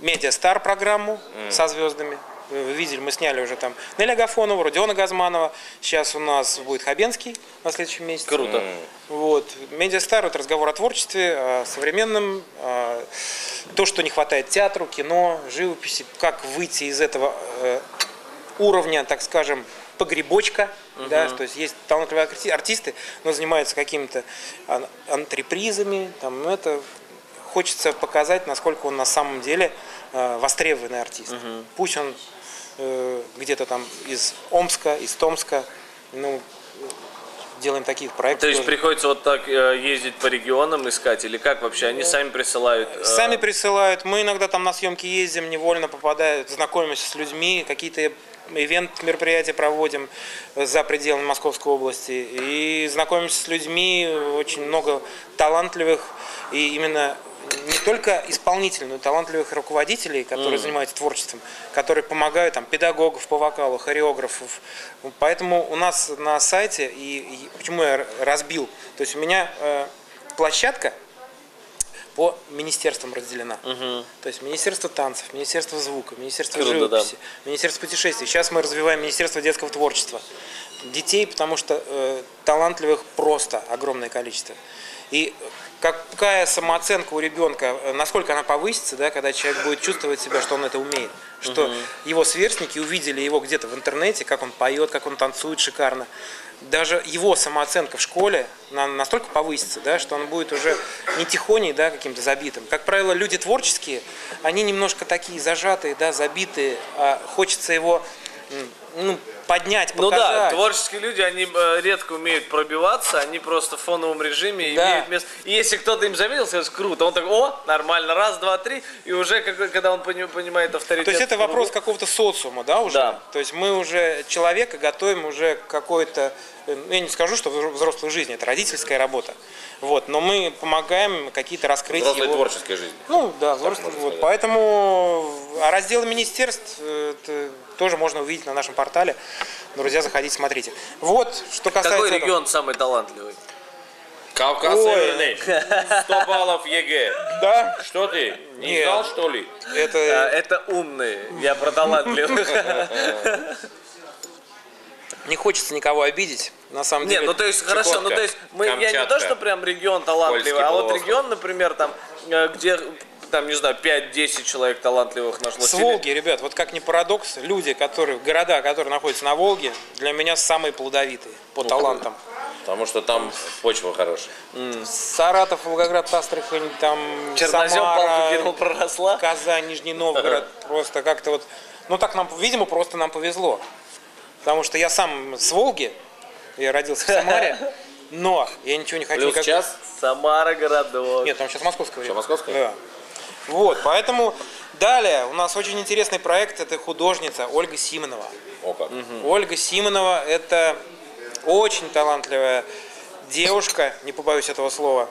Speaker 3: Медиастар программу со звездами. Вы видели, мы сняли уже там Неля Агафонова, Родиона Газманова. Сейчас у нас будет Хабенский на следующем месяце.
Speaker 2: Круто.
Speaker 3: Вот. Медиастар – это разговор о творчестве, о современном, о то, что не хватает театру, кино, живописи, как выйти из этого э, уровня, так скажем, погребочка, да, то есть есть талантливые арти- артисты, но занимаются какими-то ан- антрепризами, там, ну, это хочется показать, насколько он на самом деле э, востребованный артист. Пусть он где-то там из Омска, из Томска, ну, делаем такие проекты.
Speaker 2: То есть
Speaker 3: тоже.
Speaker 2: приходится вот так э, ездить по регионам искать, или как вообще? Они сами присылают? э,
Speaker 3: Сами присылают. Мы иногда там на съемки ездим, невольно попадают, знакомимся с людьми, какие-то ивент мероприятия проводим за пределами Московской области. И знакомимся с людьми, очень много талантливых и именно не только исполнителей, но и талантливых руководителей, которые занимаются творчеством, которые помогают, там, педагогов по вокалу, хореографов. Поэтому у нас на сайте, и, и почему я разбил, то есть у меня э, площадка, по министерствам разделена. То есть Министерство танцев, Министерство звука, Министерство
Speaker 2: Круто,
Speaker 3: живописи, Министерство путешествий. Сейчас мы развиваем Министерство детского творчества. Детей, потому что э, талантливых просто огромное количество. И какая самооценка у ребенка, э, насколько она повысится, да, когда человек будет чувствовать себя, что он это умеет, что его сверстники увидели его где-то в интернете, как он поет, как он танцует шикарно. Даже его самооценка в школе на- настолько повысится, да, что он будет уже не тихоней, да, каким-то забитым. Как правило, люди творческие, они немножко такие зажатые, да, забитые, а хочется его ну, поднять,
Speaker 2: Ну
Speaker 3: показать.
Speaker 2: да, творческие люди, они э, редко умеют пробиваться, они просто в фоновом режиме
Speaker 3: Да.
Speaker 2: имеют место. И если кто-то им заметил, скажет, круто, он так, о, нормально, раз, два, три, и уже, когда он пони- понимает авторитет.
Speaker 3: То есть это вопрос какого-то социума, да, уже?
Speaker 2: Да.
Speaker 3: То есть мы уже человека готовим уже к какой-то, э, ну, я не скажу, что взро- взрослой жизни, это родительская работа. Вот, но мы помогаем какие-то раскрыть
Speaker 1: Взрослой
Speaker 3: его.
Speaker 1: творческой жизни.
Speaker 3: Ну, да, взрослый.
Speaker 1: можно
Speaker 3: Вот, поэтому а разделы министерств э, это тоже можно увидеть на нашем портале. Друзья, заходите, смотрите. Вот, что касается...
Speaker 2: Какой
Speaker 3: этого.
Speaker 2: регион самый талантливый?
Speaker 1: Кавказ
Speaker 3: Ой.
Speaker 1: Северный. 100 баллов ЕГЭ.
Speaker 3: Да,
Speaker 1: Что ты? Не
Speaker 3: Нет.
Speaker 1: знал, что ли?
Speaker 3: это...
Speaker 2: А, это умные, я про талантливых.
Speaker 3: Не хочется никого обидеть, на самом деле.
Speaker 2: ну то есть хорошо, ну
Speaker 1: Чукотка,
Speaker 2: то есть мы я не то,
Speaker 1: Камчатка,
Speaker 2: что прям регион талантливый, а вот регион, например, там, э, где там, не знаю, 5-10 человек талантливых нашлось.
Speaker 3: С Волги, ребят, вот как ни парадокс, люди, которые, города, которые находятся на Волге, для меня самые плодовитые по
Speaker 2: Ну,
Speaker 3: талантам.
Speaker 1: Потому что там почва хорошая.
Speaker 3: Саратов, Волгоград, Астрахань, там
Speaker 2: Чернозем
Speaker 3: Самара,
Speaker 2: проросла.
Speaker 3: Казань, Нижний Новгород, просто как-то вот, ну так нам, видимо, просто нам повезло. Потому что я сам с Волги, я родился в Самаре, но я ничего не хочу
Speaker 1: Плюс
Speaker 3: никак-
Speaker 1: час.
Speaker 2: Самара городок.
Speaker 3: Нет, там сейчас московское время.
Speaker 1: Что, московское?
Speaker 3: Да. Вот, поэтому далее у нас очень интересный проект, это художница Ольга Симонова.
Speaker 1: О как.
Speaker 3: Ольга Симонова – это очень талантливая девушка, не побоюсь этого слова.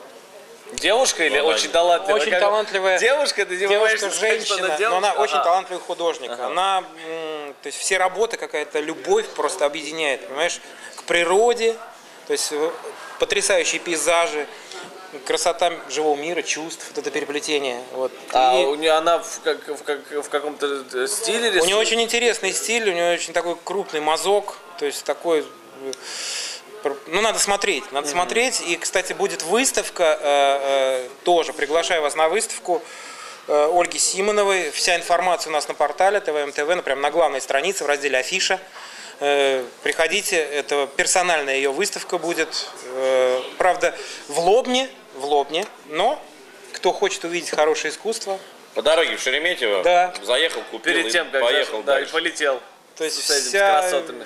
Speaker 2: Девушка или
Speaker 1: Ну,
Speaker 2: очень талантливая?
Speaker 3: Очень
Speaker 2: Как-
Speaker 3: талантливая
Speaker 2: Девушка, ты
Speaker 3: Девушка,
Speaker 2: сказать,
Speaker 3: женщина,
Speaker 2: девушка?
Speaker 3: но она очень
Speaker 2: Ага.
Speaker 3: талантливый художник. Она, м, то есть все работы какая-то любовь просто объединяет, понимаешь, к природе, то есть э, потрясающие пейзажи, красота живого мира, чувств, вот это переплетение. Вот.
Speaker 2: А
Speaker 3: И
Speaker 2: у нее она в, как, в, как, в каком-то э, стиле
Speaker 3: у
Speaker 2: рисует?
Speaker 3: нее очень интересный стиль, у нее очень такой крупный мазок, то есть такой э, ну, надо смотреть, надо смотреть. И, кстати, будет выставка, э, э, тоже приглашаю вас на выставку э, Ольги Симоновой. Вся информация у нас на портале ТВМТВ, например, на главной странице в разделе «Афиша». Э, Приходите, это персональная ее выставка будет. Э, Правда, в Лобне, в Лобне, но кто хочет увидеть хорошее искусство,
Speaker 1: По дороге в Шереметьево
Speaker 3: Да.
Speaker 1: заехал, купил
Speaker 2: Перед тем, как
Speaker 1: поехал
Speaker 2: да, и полетел.
Speaker 3: то есть вся-
Speaker 2: красотами.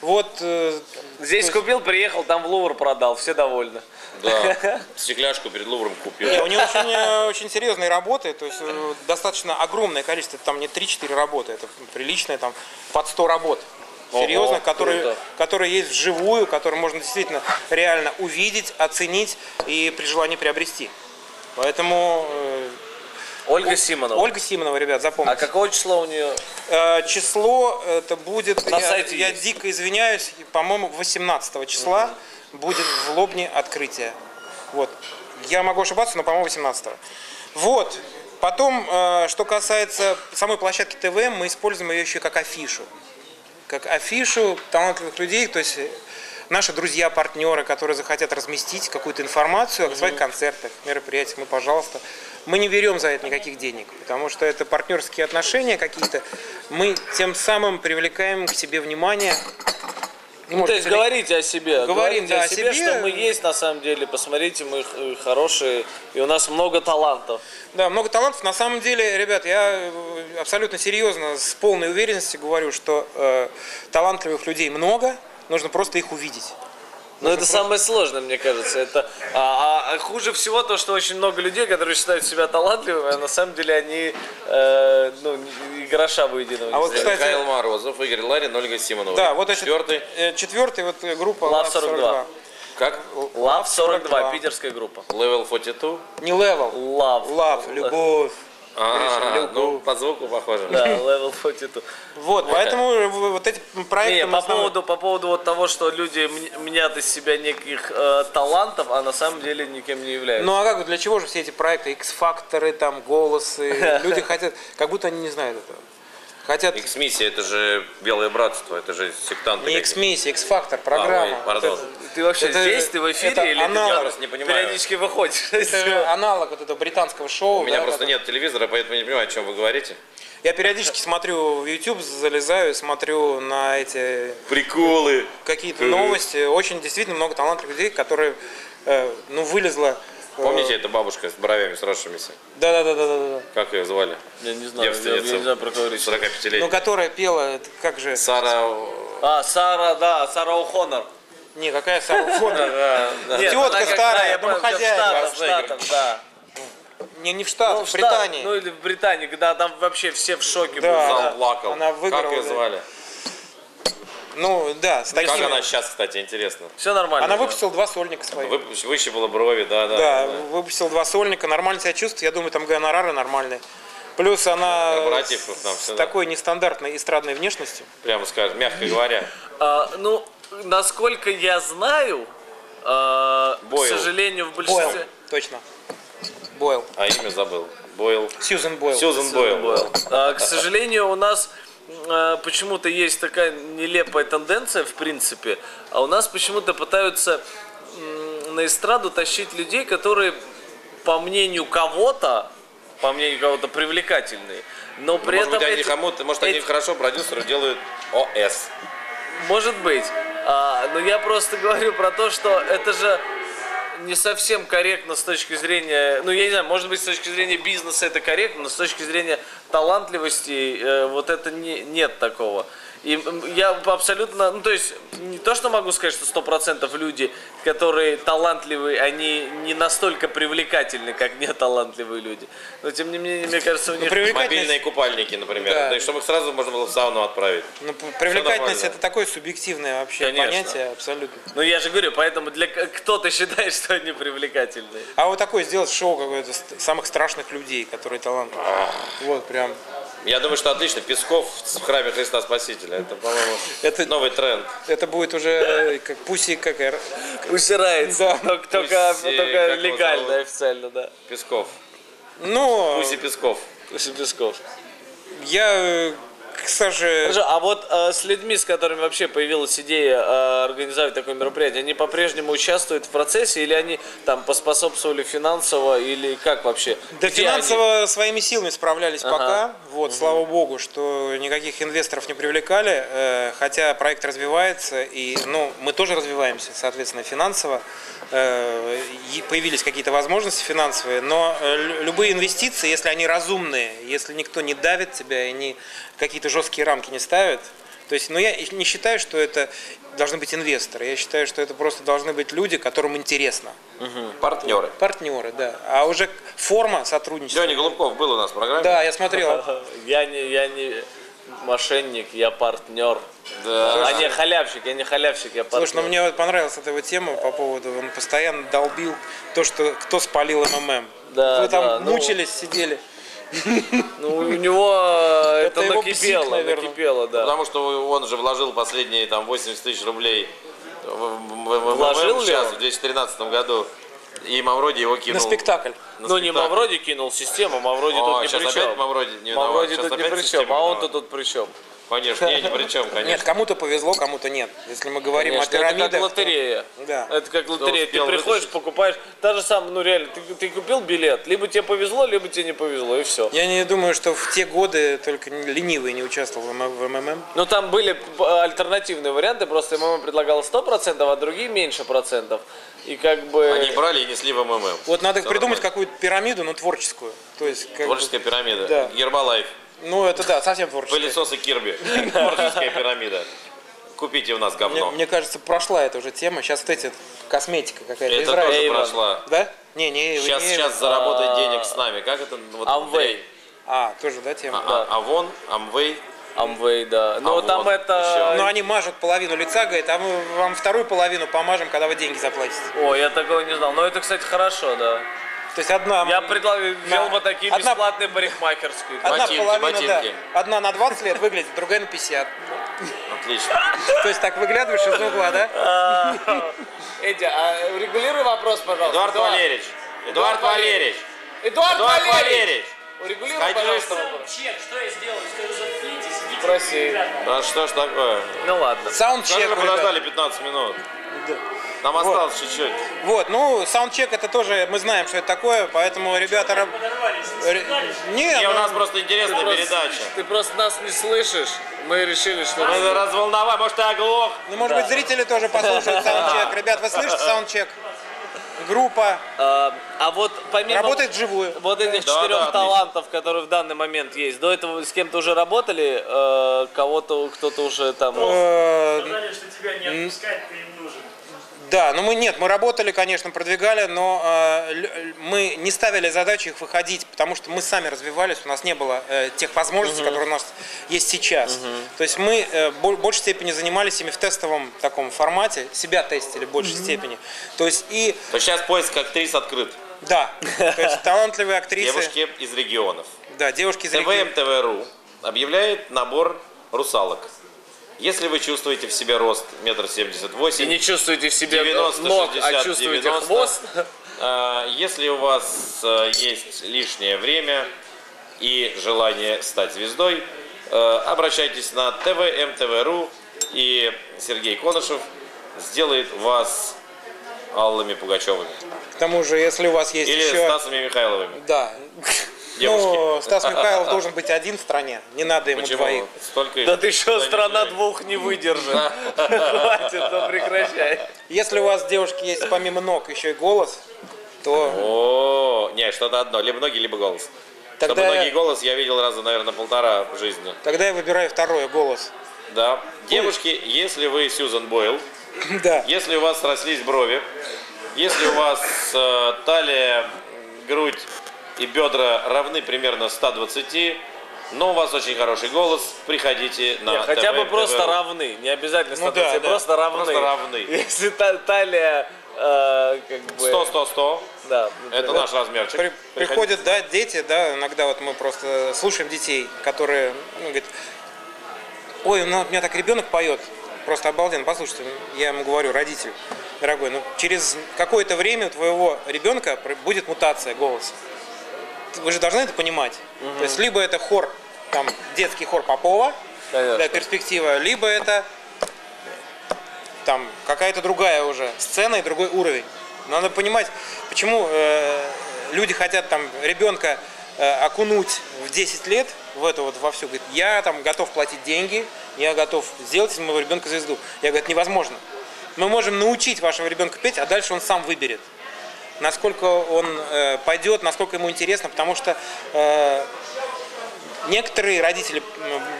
Speaker 3: Вот э,
Speaker 2: Здесь купил, приехал, там в Лувр продал, все довольны.
Speaker 1: Да, стекляшку перед Лувром купил.
Speaker 3: Не, у нее очень, э, очень серьезные работы, то есть достаточно огромное количество, там не 3-4 работы, это приличное, там под 100 работ.
Speaker 1: Ого,
Speaker 3: Серьезно, которые,
Speaker 2: круто.
Speaker 3: которые есть вживую, которые можно действительно реально увидеть, оценить и при желании приобрести. Поэтому э,
Speaker 2: Ольга Симонова.
Speaker 3: Ольга Симонова, ребят,
Speaker 2: А
Speaker 3: запомните.
Speaker 2: какого числа у нее?
Speaker 3: Э, Число это будет,
Speaker 2: На
Speaker 3: я,
Speaker 2: сайте
Speaker 3: я
Speaker 2: есть.
Speaker 3: дико извиняюсь, по-моему, 18 числа будет в Лобне открытие. Вот. Я могу ошибаться, но, по-моему, 18 Вот. Потом, э, что касается самой площадки ТВ, мы используем ее еще как афишу. Как афишу талантливых людей, то есть э, наши друзья, партнеры, которые захотят разместить какую-то информацию о своих концертах, мероприятиях, мы, пожалуйста, мы не берем за это никаких денег, потому что это партнерские отношения какие-то. Мы тем самым привлекаем к себе внимание. Ну, может,
Speaker 2: то есть
Speaker 3: это-
Speaker 2: говорите о себе. Говорите
Speaker 3: да,
Speaker 2: о
Speaker 3: о
Speaker 2: себе,
Speaker 3: себе.
Speaker 2: что мы есть на самом деле. Посмотрите, мы х- хорошие, и у нас много талантов.
Speaker 3: Да, много талантов. На самом деле, ребят, я э, абсолютно серьезно, с полной уверенностью говорю, что э, талантливых людей много, нужно просто их увидеть.
Speaker 2: Ну, это самое сложное, мне кажется. Это, а, а хуже всего то, что очень много людей, которые считают себя талантливыми, а на самом деле они э, ну, и гроша выеденного
Speaker 3: А
Speaker 2: не
Speaker 3: вот,
Speaker 2: сделали.
Speaker 3: кстати,
Speaker 1: Михаил Морозов, Игорь Ларин, Ольга Симонова.
Speaker 3: Да, вот это
Speaker 1: Четвертый.
Speaker 3: э, четвертый вот э, группа
Speaker 2: Love
Speaker 3: Love
Speaker 2: 42.
Speaker 1: Как?
Speaker 2: Love 42,
Speaker 3: 42.
Speaker 2: питерская группа.
Speaker 1: Level 42.
Speaker 3: Не level,
Speaker 2: Love.
Speaker 3: love, любовь.
Speaker 1: А,
Speaker 3: Любовь.
Speaker 1: ну, по звуку похоже.
Speaker 2: Да, Level 42.
Speaker 3: Вот, поэтому вот эти проекты
Speaker 2: по поводу, по поводу вот того, что люди мнят из себя неких э, талантов, а на самом деле никем не являются.
Speaker 3: Ну а как, для чего же все эти проекты, X-факторы, там, голосы, люди хотят, как будто они не знают этого. Хотят
Speaker 1: X-миссия, это же Белое Братство, это же сектанты.
Speaker 3: не. X-миссия, X-фактор,
Speaker 1: А,
Speaker 3: программа.
Speaker 1: ой, пардон.
Speaker 3: Вот
Speaker 2: Ты вообще
Speaker 3: Это-
Speaker 2: здесь, ты в эфире
Speaker 3: это
Speaker 2: или ты
Speaker 3: аналог.
Speaker 2: там
Speaker 1: Я просто не понимаю.
Speaker 2: периодически выходишь?
Speaker 3: Это, это аналог вот этого британского шоу.
Speaker 1: У меня
Speaker 3: да,
Speaker 1: просто
Speaker 3: который-
Speaker 1: нет телевизора, поэтому я не понимаю, о чем вы говорите.
Speaker 3: Я периодически смотрю в YouTube, залезаю, смотрю на эти
Speaker 1: Приколы.
Speaker 3: какие-то новости. Очень действительно много талантливых людей, которые, э, ну, вылезла. Э,
Speaker 1: Помните, эта бабушка с бровями сросшимися?
Speaker 3: Да, да, да, да, да, да.
Speaker 1: Как ее звали?
Speaker 2: Я не знаю, я, я не знаю, про кого речь.
Speaker 1: 45
Speaker 3: Ну,
Speaker 1: лет.
Speaker 3: которая пела, это как же,
Speaker 1: Сара...
Speaker 2: А, Сара, да, Сара О'Хоннор.
Speaker 3: не, какая Сара.
Speaker 2: Нет,
Speaker 3: Тетка старая, домохозяйка.
Speaker 2: В Штатах, в да.
Speaker 3: Не, не в
Speaker 2: Ну,
Speaker 3: Штатах, в
Speaker 2: Штат-
Speaker 3: Британии.
Speaker 2: Ну, или в Британии, когда там вообще все в шоке
Speaker 3: Да.
Speaker 2: были.
Speaker 1: Зал плакал.
Speaker 3: Она выиграла,
Speaker 1: Как ее
Speaker 3: да. Ну, да, с
Speaker 1: Как
Speaker 3: такими.
Speaker 1: она сейчас, кстати, интересно?
Speaker 2: Все нормально.
Speaker 3: Она
Speaker 2: да.
Speaker 3: выпустила два сольника своих.
Speaker 1: Вы- Выщипала брови, да, да.
Speaker 3: Да,
Speaker 1: да.
Speaker 3: выпустил два сольника, нормально себя чувствует, я думаю, там гонорары нормальные. Плюс она
Speaker 1: Корпоратив
Speaker 3: с,
Speaker 1: там
Speaker 3: с
Speaker 1: всё, да.
Speaker 3: такой нестандартной эстрадной внешностью.
Speaker 1: Прямо скажем, мягко говоря.
Speaker 2: А, ну, насколько я знаю, а, к сожалению, в
Speaker 3: Бойл,
Speaker 2: большинстве...
Speaker 3: точно. Бойл.
Speaker 1: А имя забыл. Бойл.
Speaker 3: Сьюзен Бойл.
Speaker 1: Сьюзен Бойл.
Speaker 2: Бойл. А, к сожалению, у нас почему-то есть такая нелепая тенденция, в принципе, а у нас почему-то пытаются на эстраду тащить людей, которые, по мнению кого-то, по мнению кого-то, привлекательные. Но при
Speaker 1: Может
Speaker 2: этом
Speaker 1: быть, они
Speaker 2: эти-
Speaker 1: кому-то, может, они
Speaker 2: эти-
Speaker 1: хорошо продюсеры делают ОС.
Speaker 2: Может быть. А, но я просто говорю про то, что это же не совсем корректно с точки зрения, ну я не знаю, может быть с точки зрения бизнеса это корректно, но с точки зрения талантливости э, вот это не, нет такого. И я абсолютно, ну то есть не то, что могу сказать, что сто процентов люди, которые талантливые, они не настолько привлекательны, как не талантливые люди. Но тем не менее, мне кажется, у них...
Speaker 3: привлекательность-
Speaker 1: Мобильные купальники, например.
Speaker 3: Да.
Speaker 1: Да. и чтобы их сразу можно было в сауну отправить.
Speaker 3: Ну, привлекательность это такое субъективное вообще
Speaker 2: Конечно.
Speaker 3: понятие, абсолютно.
Speaker 2: Ну я же говорю, поэтому для кто-то считает, что они привлекательные.
Speaker 3: А вот такое сделать шоу какое-то самых страшных людей, которые талантливые. Вот прям.
Speaker 1: Я думаю, что отлично. Песков в храме Христа Спасителя. Это, по-моему,
Speaker 3: Это-
Speaker 1: новый тренд.
Speaker 3: Это будет уже э, как пуси, как р-
Speaker 2: Усирается.
Speaker 3: Да.
Speaker 2: Только, только,
Speaker 1: Пусть, э,
Speaker 2: только
Speaker 1: как его
Speaker 2: легально, официально, да.
Speaker 1: Песков.
Speaker 3: Ну,
Speaker 1: Пусть и Песков.
Speaker 2: Пусть Песков.
Speaker 3: я к Саше...
Speaker 2: Хорошо, а вот э, с людьми, с которыми вообще появилась идея э, организовать такое мероприятие, они по-прежнему участвуют в процессе или они там поспособствовали финансово или как вообще?
Speaker 3: Да
Speaker 2: Где
Speaker 3: финансово своими силами справлялись
Speaker 2: Ага.
Speaker 3: пока. Вот, слава богу, что никаких инвесторов не привлекали, э, хотя проект развивается, и ну, мы тоже развиваемся, соответственно, финансово. Э, появились какие-то возможности финансовые, но э, лю- любые инвестиции, если они разумные, если никто не давит тебя и не, какие-то жесткие рамки не ставит, то есть, ну, я не считаю, что это должны быть инвесторы. Я считаю, что это просто должны быть люди, которым интересно.
Speaker 1: Партнеры.
Speaker 3: Партнеры, да. А уже форма сотрудничества.
Speaker 1: Леня Голубков был у нас в программе.
Speaker 3: Да, я смотрел.
Speaker 2: Я не, я не мошенник, я партнер.
Speaker 1: Да.
Speaker 2: А не халявщик, я не халявщик, я партнер.
Speaker 3: Слушай, ну мне вот понравилась эта его тема по поводу, он постоянно долбил то, что кто спалил МММ.
Speaker 2: Да,
Speaker 3: Вы там
Speaker 2: да, ну-
Speaker 3: мучились, сидели.
Speaker 2: Ну, у него
Speaker 3: Это
Speaker 2: это, накипело,
Speaker 3: бесит, наверное.
Speaker 2: накипело, да.
Speaker 1: Потому что он же вложил последние там 80 тысяч рублей в, в- в- в
Speaker 2: Вложил
Speaker 1: МММ
Speaker 2: ли
Speaker 1: сейчас,
Speaker 2: он?
Speaker 1: в 2013 году. И Мавроди его кинул.
Speaker 3: На спектакль.
Speaker 1: на
Speaker 2: Ну, не
Speaker 1: спектакль.
Speaker 2: Мавроди кинул систему, Мавроди
Speaker 1: О,
Speaker 2: тут ни
Speaker 1: сейчас
Speaker 2: при
Speaker 1: опять
Speaker 2: чем.
Speaker 1: Мавроди не.
Speaker 2: Мавроди тут
Speaker 1: опять
Speaker 2: при чем, а он-то
Speaker 1: виновата.
Speaker 2: тут при чем.
Speaker 1: Конечно, не, ни при чем,
Speaker 3: Нет,
Speaker 1: конечно.
Speaker 3: кому-то повезло, кому-то нет. Если мы говорим
Speaker 2: Конечно,
Speaker 3: о пирамидах.
Speaker 2: это как лотерея.
Speaker 3: Да.
Speaker 2: Это как лотерея. Ты приходишь,
Speaker 1: вытащить.
Speaker 2: покупаешь. Та же самая, ну реально, ты, ты купил билет, либо тебе повезло, либо тебе не повезло, и все.
Speaker 3: Я не думаю, что в те годы только ленивый не участвовал в МММ.
Speaker 2: Ну там были альтернативные варианты, просто МММ предлагал 100%, а другие меньше процентов. И как бы...
Speaker 1: Они брали и несли в МММ.
Speaker 3: Вот надо придумать какую-то пирамиду, но творческую. То есть, как бы-
Speaker 1: Творческая пирамида.
Speaker 3: Да.
Speaker 1: Гербалайф.
Speaker 3: Ну это да, совсем творческая.
Speaker 1: Пылесосы Кирби. Творческая пирамида. купите у нас
Speaker 3: Мне,
Speaker 1: говно.
Speaker 3: мне кажется, прошла эта уже тема. Сейчас вот эти косметика какая-то.
Speaker 1: Это
Speaker 3: Израиль.
Speaker 1: тоже
Speaker 2: Эйвон.
Speaker 1: прошла.
Speaker 3: Да? Не, не,
Speaker 1: Сейчас,
Speaker 3: не
Speaker 1: сейчас
Speaker 3: Эйвон.
Speaker 1: заработать
Speaker 2: А,
Speaker 1: денег с нами. Как это? Вот,
Speaker 2: Амвей.
Speaker 3: А, тоже, да, тема?
Speaker 1: А, а, Авон, Амвей.
Speaker 2: Амвей, да. Но
Speaker 1: А
Speaker 2: там
Speaker 1: вот
Speaker 2: это...
Speaker 1: еще.
Speaker 3: Ну, они мажут половину лица, говорит, а мы вам вторую половину помажем, когда вы деньги заплатите.
Speaker 2: О, я такого не знал. Но это, кстати, хорошо, да.
Speaker 3: То есть одна...
Speaker 2: Я
Speaker 3: На-
Speaker 2: бы такие
Speaker 3: одна-
Speaker 2: бесплатные парикмахерскую.
Speaker 3: Одна
Speaker 1: Ботинки,
Speaker 3: половина,
Speaker 1: ботинки.
Speaker 3: да. Одна на 20 лет выглядит, другая на 50.
Speaker 1: Отлично.
Speaker 3: То есть так выглядываешь из угла, да?
Speaker 2: Эдди, а регулируй вопрос, пожалуйста.
Speaker 1: Эдуард Валерьевич. Эдуард Валерьевич.
Speaker 2: Эдуард,
Speaker 1: Эдуард
Speaker 2: Валерьевич! Урегулируй,
Speaker 1: Сходи,
Speaker 2: пожалуйста.
Speaker 4: Чек, что я сделаю? Скажу, заткнитесь, идите.
Speaker 2: Спроси.
Speaker 4: ребята.
Speaker 1: А что ж такое?
Speaker 2: Ну ладно.
Speaker 3: Саундчек, ребят.
Speaker 1: подождали 15 минут. Нам осталось чуть-чуть.
Speaker 3: Вот, ну, саундчек это тоже, мы знаем, что это такое, поэтому ребята... раб-. Не,
Speaker 1: Не, у
Speaker 3: ну,
Speaker 1: нас просто интересная
Speaker 2: Просто-
Speaker 1: передача.
Speaker 2: Ты просто нас не слышишь. Мы решили, что...
Speaker 1: Мы разволновали, может, ты оглох.
Speaker 3: ну, может быть, зрители тоже послушают саундчек. Ребят, вы слышите саундчек? Группа
Speaker 2: А, а вот помимо...
Speaker 3: работает вживую.
Speaker 2: Вот этих
Speaker 1: Да,
Speaker 2: четырех
Speaker 1: да, отлично.
Speaker 2: талантов, которые в данный момент есть, до этого с кем-то уже работали, э, кого-то, кто-то уже там...
Speaker 3: Э,
Speaker 4: Сказали, что тебя не отпускать, ты им нужен.
Speaker 3: Да, ну мы нет, мы работали, конечно, продвигали, но э, мы не ставили задачу их выходить, потому что мы сами развивались, у нас не было э, тех возможностей, которые у нас есть сейчас. То есть мы э, бо- в большей степени занимались ими в тестовом таком формате, себя тестили в большей степени. То есть и
Speaker 1: То сейчас поиск актрис открыт.
Speaker 3: да, то есть талантливые актрисы,
Speaker 1: Девушки из регионов.
Speaker 3: да, девушки из региона.
Speaker 1: ТВМ-ТВ.ру объявляет набор русалок. Если вы чувствуете в себе рост метр семьдесят
Speaker 2: И
Speaker 1: восемь,
Speaker 2: не чувствуете в себе
Speaker 1: 90,
Speaker 2: ног,
Speaker 1: 60,
Speaker 2: а чувствуете
Speaker 1: 90.
Speaker 2: хвост.
Speaker 1: А, Если у вас э, есть лишнее время и желание стать звездой, э, обращайтесь на ТВМ-ТВ.ру и Сергей Конышев сделает вас Аллами Пугачевыми.
Speaker 3: К тому же, если у вас есть
Speaker 1: Или
Speaker 3: еще...
Speaker 1: Стасами Михайловыми.
Speaker 3: Да.
Speaker 1: Девушки.
Speaker 3: Ну, Стас Михайлов должен быть один в стране, не надо ему двоих.
Speaker 1: Почему? Столько
Speaker 2: Да ты что, страна
Speaker 1: человек.
Speaker 2: двух не выдержит. Хватит, ну прекращай.
Speaker 3: Если у вас, девушки, есть помимо ног еще и голос, то
Speaker 1: О, не, что-то одно. Либо ноги, либо голос.
Speaker 3: Тогда
Speaker 1: Чтобы ноги и голос я видел раза, наверное, полтора в жизни.
Speaker 3: тогда я выбираю второе голос.
Speaker 1: Да. Девушки, если вы Сьюзан Бойл,
Speaker 3: Да.
Speaker 1: если у вас срослись брови, если у вас э, талия, грудь и бедра равны примерно 120, но у вас очень хороший голос, приходите на
Speaker 2: Не, хотя бы просто
Speaker 1: ТВ.
Speaker 2: равны. Не обязательно
Speaker 3: Ну
Speaker 2: 120,
Speaker 3: да, да.
Speaker 2: просто равны.
Speaker 1: Просто равны.
Speaker 2: Если та- талия э, как бы...
Speaker 1: 100, 100, 100.
Speaker 2: Да.
Speaker 1: Это наш размерчик.
Speaker 3: При- приходят, да, дети, да, иногда вот мы просто слушаем детей, которые, ну, говорят, ой, ну, у меня так ребенок поет, просто обалденно, послушайте, я ему говорю, родитель, дорогой, ну, через какое-то время у твоего ребенка будет мутация голоса. Вы же должны это понимать. То есть, либо это хор, там, детский хор Попова,
Speaker 2: Конечно.
Speaker 3: да, перспектива, либо это там какая-то другая уже сцена и другой уровень. Надо понимать, почему э, люди хотят там ребенка э, окунуть в 10 лет в это вот во все. Говорит, я там готов платить деньги, я готов сделать из моего ребенка звезду. Я говорю, это невозможно. Мы можем научить вашего ребенка петь, а дальше он сам выберет насколько он э, пойдет, насколько ему интересно, потому что э, некоторые родители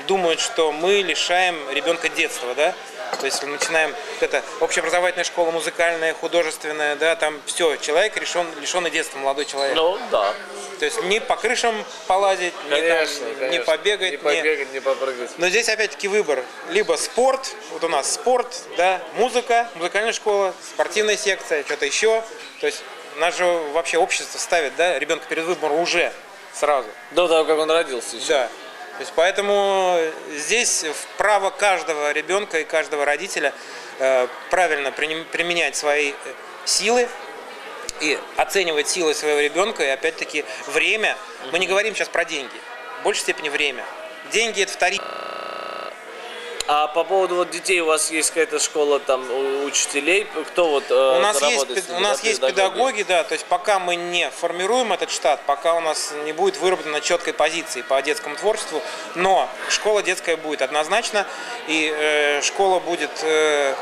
Speaker 3: думают, что мы лишаем ребенка детства, да, то есть мы начинаем это общеобразовательная школа, музыкальная, художественная, да, там все, человек лишен, лишенный детства, молодой человек.
Speaker 2: Ну, да.
Speaker 3: То есть не по крышам полазить, не, там,
Speaker 2: Конечно,
Speaker 3: не
Speaker 2: конечно.
Speaker 3: побегать,
Speaker 2: Не
Speaker 3: не-
Speaker 2: побегать, не попрыгать.
Speaker 3: но здесь опять-таки выбор. Либо спорт, вот у нас спорт, да, музыка, музыкальная школа, спортивная секция, что-то еще. То есть нас же вообще общество ставит, да, ребенка перед выбором уже сразу.
Speaker 2: До того, как он родился еще.
Speaker 3: Да. То есть поэтому здесь в право каждого ребенка и каждого родителя э, правильно применять свои э, силы и оценивать силы своего ребенка и опять-таки время. Мы не говорим сейчас про деньги, в большей степени время. Деньги это вторично.
Speaker 2: А по поводу вот детей у вас есть какая-то школа там учителей? Кто вот э,
Speaker 3: У нас, есть, пед- у нас есть педагоги, да, то есть пока мы не формируем этот штат, пока у нас не будет выработана четкой позиции по детскому творчеству, но школа детская будет однозначно, и э, школа будет э,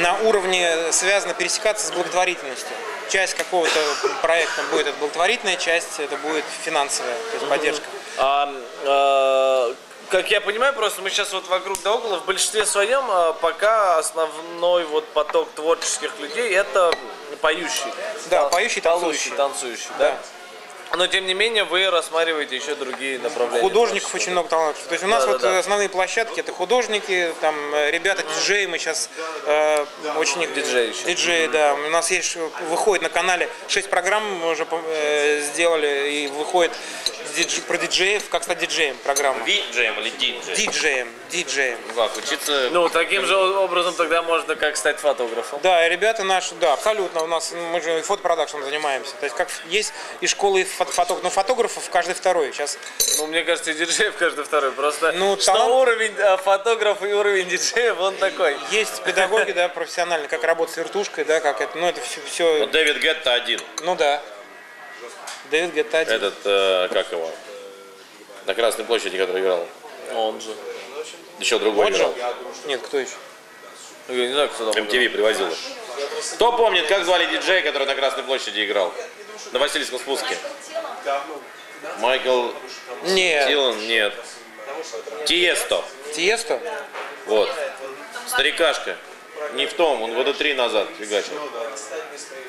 Speaker 3: на уровне связано пересекаться с благотворительностью. Часть какого-то проекта будет это благотворительная, часть это будет финансовая, то есть поддержка.
Speaker 2: А, э, как я понимаю, просто мы сейчас вот вокруг да около, в большинстве своем а, пока основной вот поток творческих людей это поющий.
Speaker 3: Да, поющий,
Speaker 2: танцующий.
Speaker 3: танцующий.
Speaker 2: танцующий, да. Но тем не менее вы рассматриваете еще другие направления.
Speaker 3: Художников очень много талантов. То есть у нас
Speaker 2: Да, да,
Speaker 3: вот
Speaker 2: да.
Speaker 3: основные площадки это художники, там э, ребята диджеи, мы сейчас э, очень их
Speaker 2: Диджеи еще.
Speaker 3: Диджеи, да. У нас есть э, выходит на канале 6 программ мы уже э, сделали и выходит дидж- про диджеев, как стать диджеем программа.
Speaker 1: Диджеем или диджеем?
Speaker 3: Диджеем, диджеем.
Speaker 1: Ну Как, учиться...
Speaker 2: Ну, таким же образом тогда можно как стать фотографом.
Speaker 3: Да, и ребята наши, да, абсолютно. У нас мы же фотопродакшн занимаемся. То есть как есть и школы фото- фото- ну, фотографов каждый второй. Сейчас
Speaker 2: Ну, мне кажется, и диджеев каждый второй. Просто
Speaker 3: Ну,
Speaker 2: что
Speaker 3: талант-
Speaker 2: уровень а, фотографа и уровень диджеев, он такой.
Speaker 3: есть педагоги, да, профессиональные, как работать с вертушкой, да, как это, ну это все, все
Speaker 1: Вот Дэвид Гетта один.
Speaker 3: ну да. Дэвид Гетта один.
Speaker 1: Этот, э, как его? На Красной площади, который играл.
Speaker 2: Он же.
Speaker 1: Еще другой
Speaker 3: же?
Speaker 1: играл.
Speaker 3: Нет, кто еще?
Speaker 2: Ну, Я не знаю, кто там. играл.
Speaker 1: MTV привозил. Кто помнит, как звали диджея, который на Красной площади играл? На Васильевском спуске. Майкл
Speaker 3: Нет.
Speaker 1: Тилан? Нет. Тиесто.
Speaker 3: Тиесто?
Speaker 1: Вот. Старикашка. Не в том, он года три назад фигачил.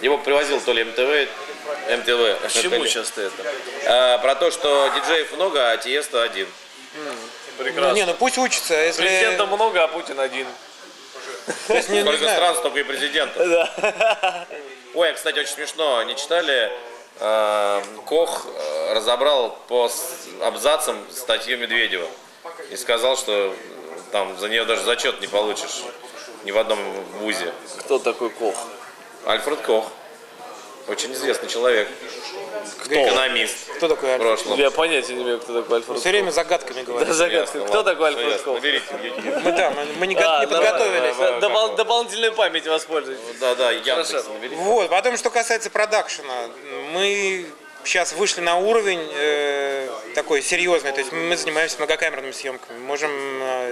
Speaker 1: Его привозил то ли МТВ, МТВ.
Speaker 2: К чему сейчас ты это?
Speaker 1: А, про то, что диджеев много, а Тиесто один.
Speaker 2: Прекрасно.
Speaker 3: Не, ну пусть учится, если...
Speaker 2: Президентов много, а Путин один.
Speaker 3: То есть, не,
Speaker 1: Сколько стран, столько и президентов. Ой, а, кстати, очень смешно. Не читали? Э, Кох э, разобрал по абзацам статью Медведева и сказал, что там за нее даже зачет не получишь ни в одном вузе.
Speaker 2: Кто такой Кох?
Speaker 1: Альфред Кох. Очень известный человек. Экономист
Speaker 3: Кто такой Альфред?
Speaker 1: прошлом.
Speaker 2: Я понятия не имею, кто такой Альфред
Speaker 3: Все время загадками говорит.
Speaker 2: Да, загадка.
Speaker 1: Ясно,
Speaker 2: Кто
Speaker 1: ладно,
Speaker 2: такой Альфред. Кох?
Speaker 3: Мы, да, мы, мы не,
Speaker 2: А,
Speaker 3: не подготовились.
Speaker 2: добол-
Speaker 1: его?
Speaker 2: Дополнительной памяти воспользуйтесь.
Speaker 1: Да, да,
Speaker 2: Хорошо.
Speaker 1: наберите.
Speaker 3: Вот, потом, что касается продакшена, мы сейчас вышли на уровень э, такой серьезный, то есть мы занимаемся многокамерными съемками, можем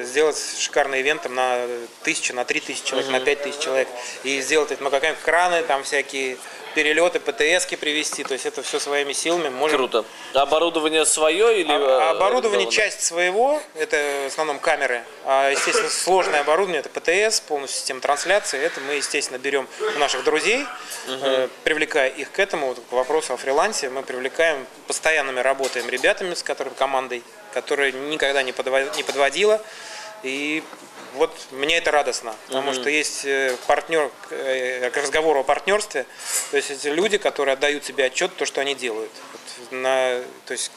Speaker 3: сделать шикарный ивент там, на тысячу, на три тысячи человек, на пять тысяч человек, и сделать это многокамерные краны, там всякие перелеты, ПТСки привезти, то есть это все своими силами можем.
Speaker 2: Круто. Оборудование свое или...
Speaker 3: А-
Speaker 2: э,
Speaker 3: Оборудование часть своего, это в основном камеры, а естественно сложное оборудование, это ПТС, полностью система трансляции, это мы естественно берем у наших друзей, э, привлекая их к этому, вот к вопросу о фрилансе, мы привлекаем, постоянными работаем ребятами, с которыми командой, которая никогда не, подво- не подводила, и вот мне это радостно, потому что есть э, партнер, э, к разговору о партнерстве, то есть эти люди, которые отдают себе отчет то, что они делают. Вот на, то есть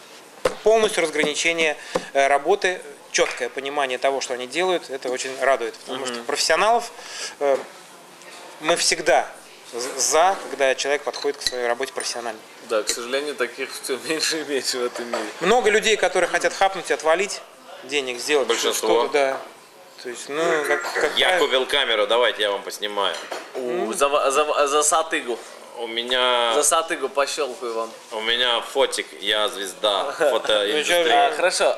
Speaker 3: полностью разграничение э, работы, четкое понимание того, что они делают, это очень радует, потому что профессионалов мы всегда за, когда человек подходит к своей работе профессионально.
Speaker 2: Да, к сожалению, таких все меньше и меньше в этом мире.
Speaker 3: Много людей, которые хотят хапнуть и отвалить денег, сделать
Speaker 1: Большинство.
Speaker 3: что-то, да. То есть, ну, как, как
Speaker 1: Я купил камеру, давайте я вам поснимаю.
Speaker 2: У, за, за, за сатыгу.
Speaker 1: У меня,
Speaker 2: За сатыгу пощелкаю вам.
Speaker 1: у меня фотик, я звезда
Speaker 3: Ну,
Speaker 1: фотоиндустрии.
Speaker 2: А, хорошо.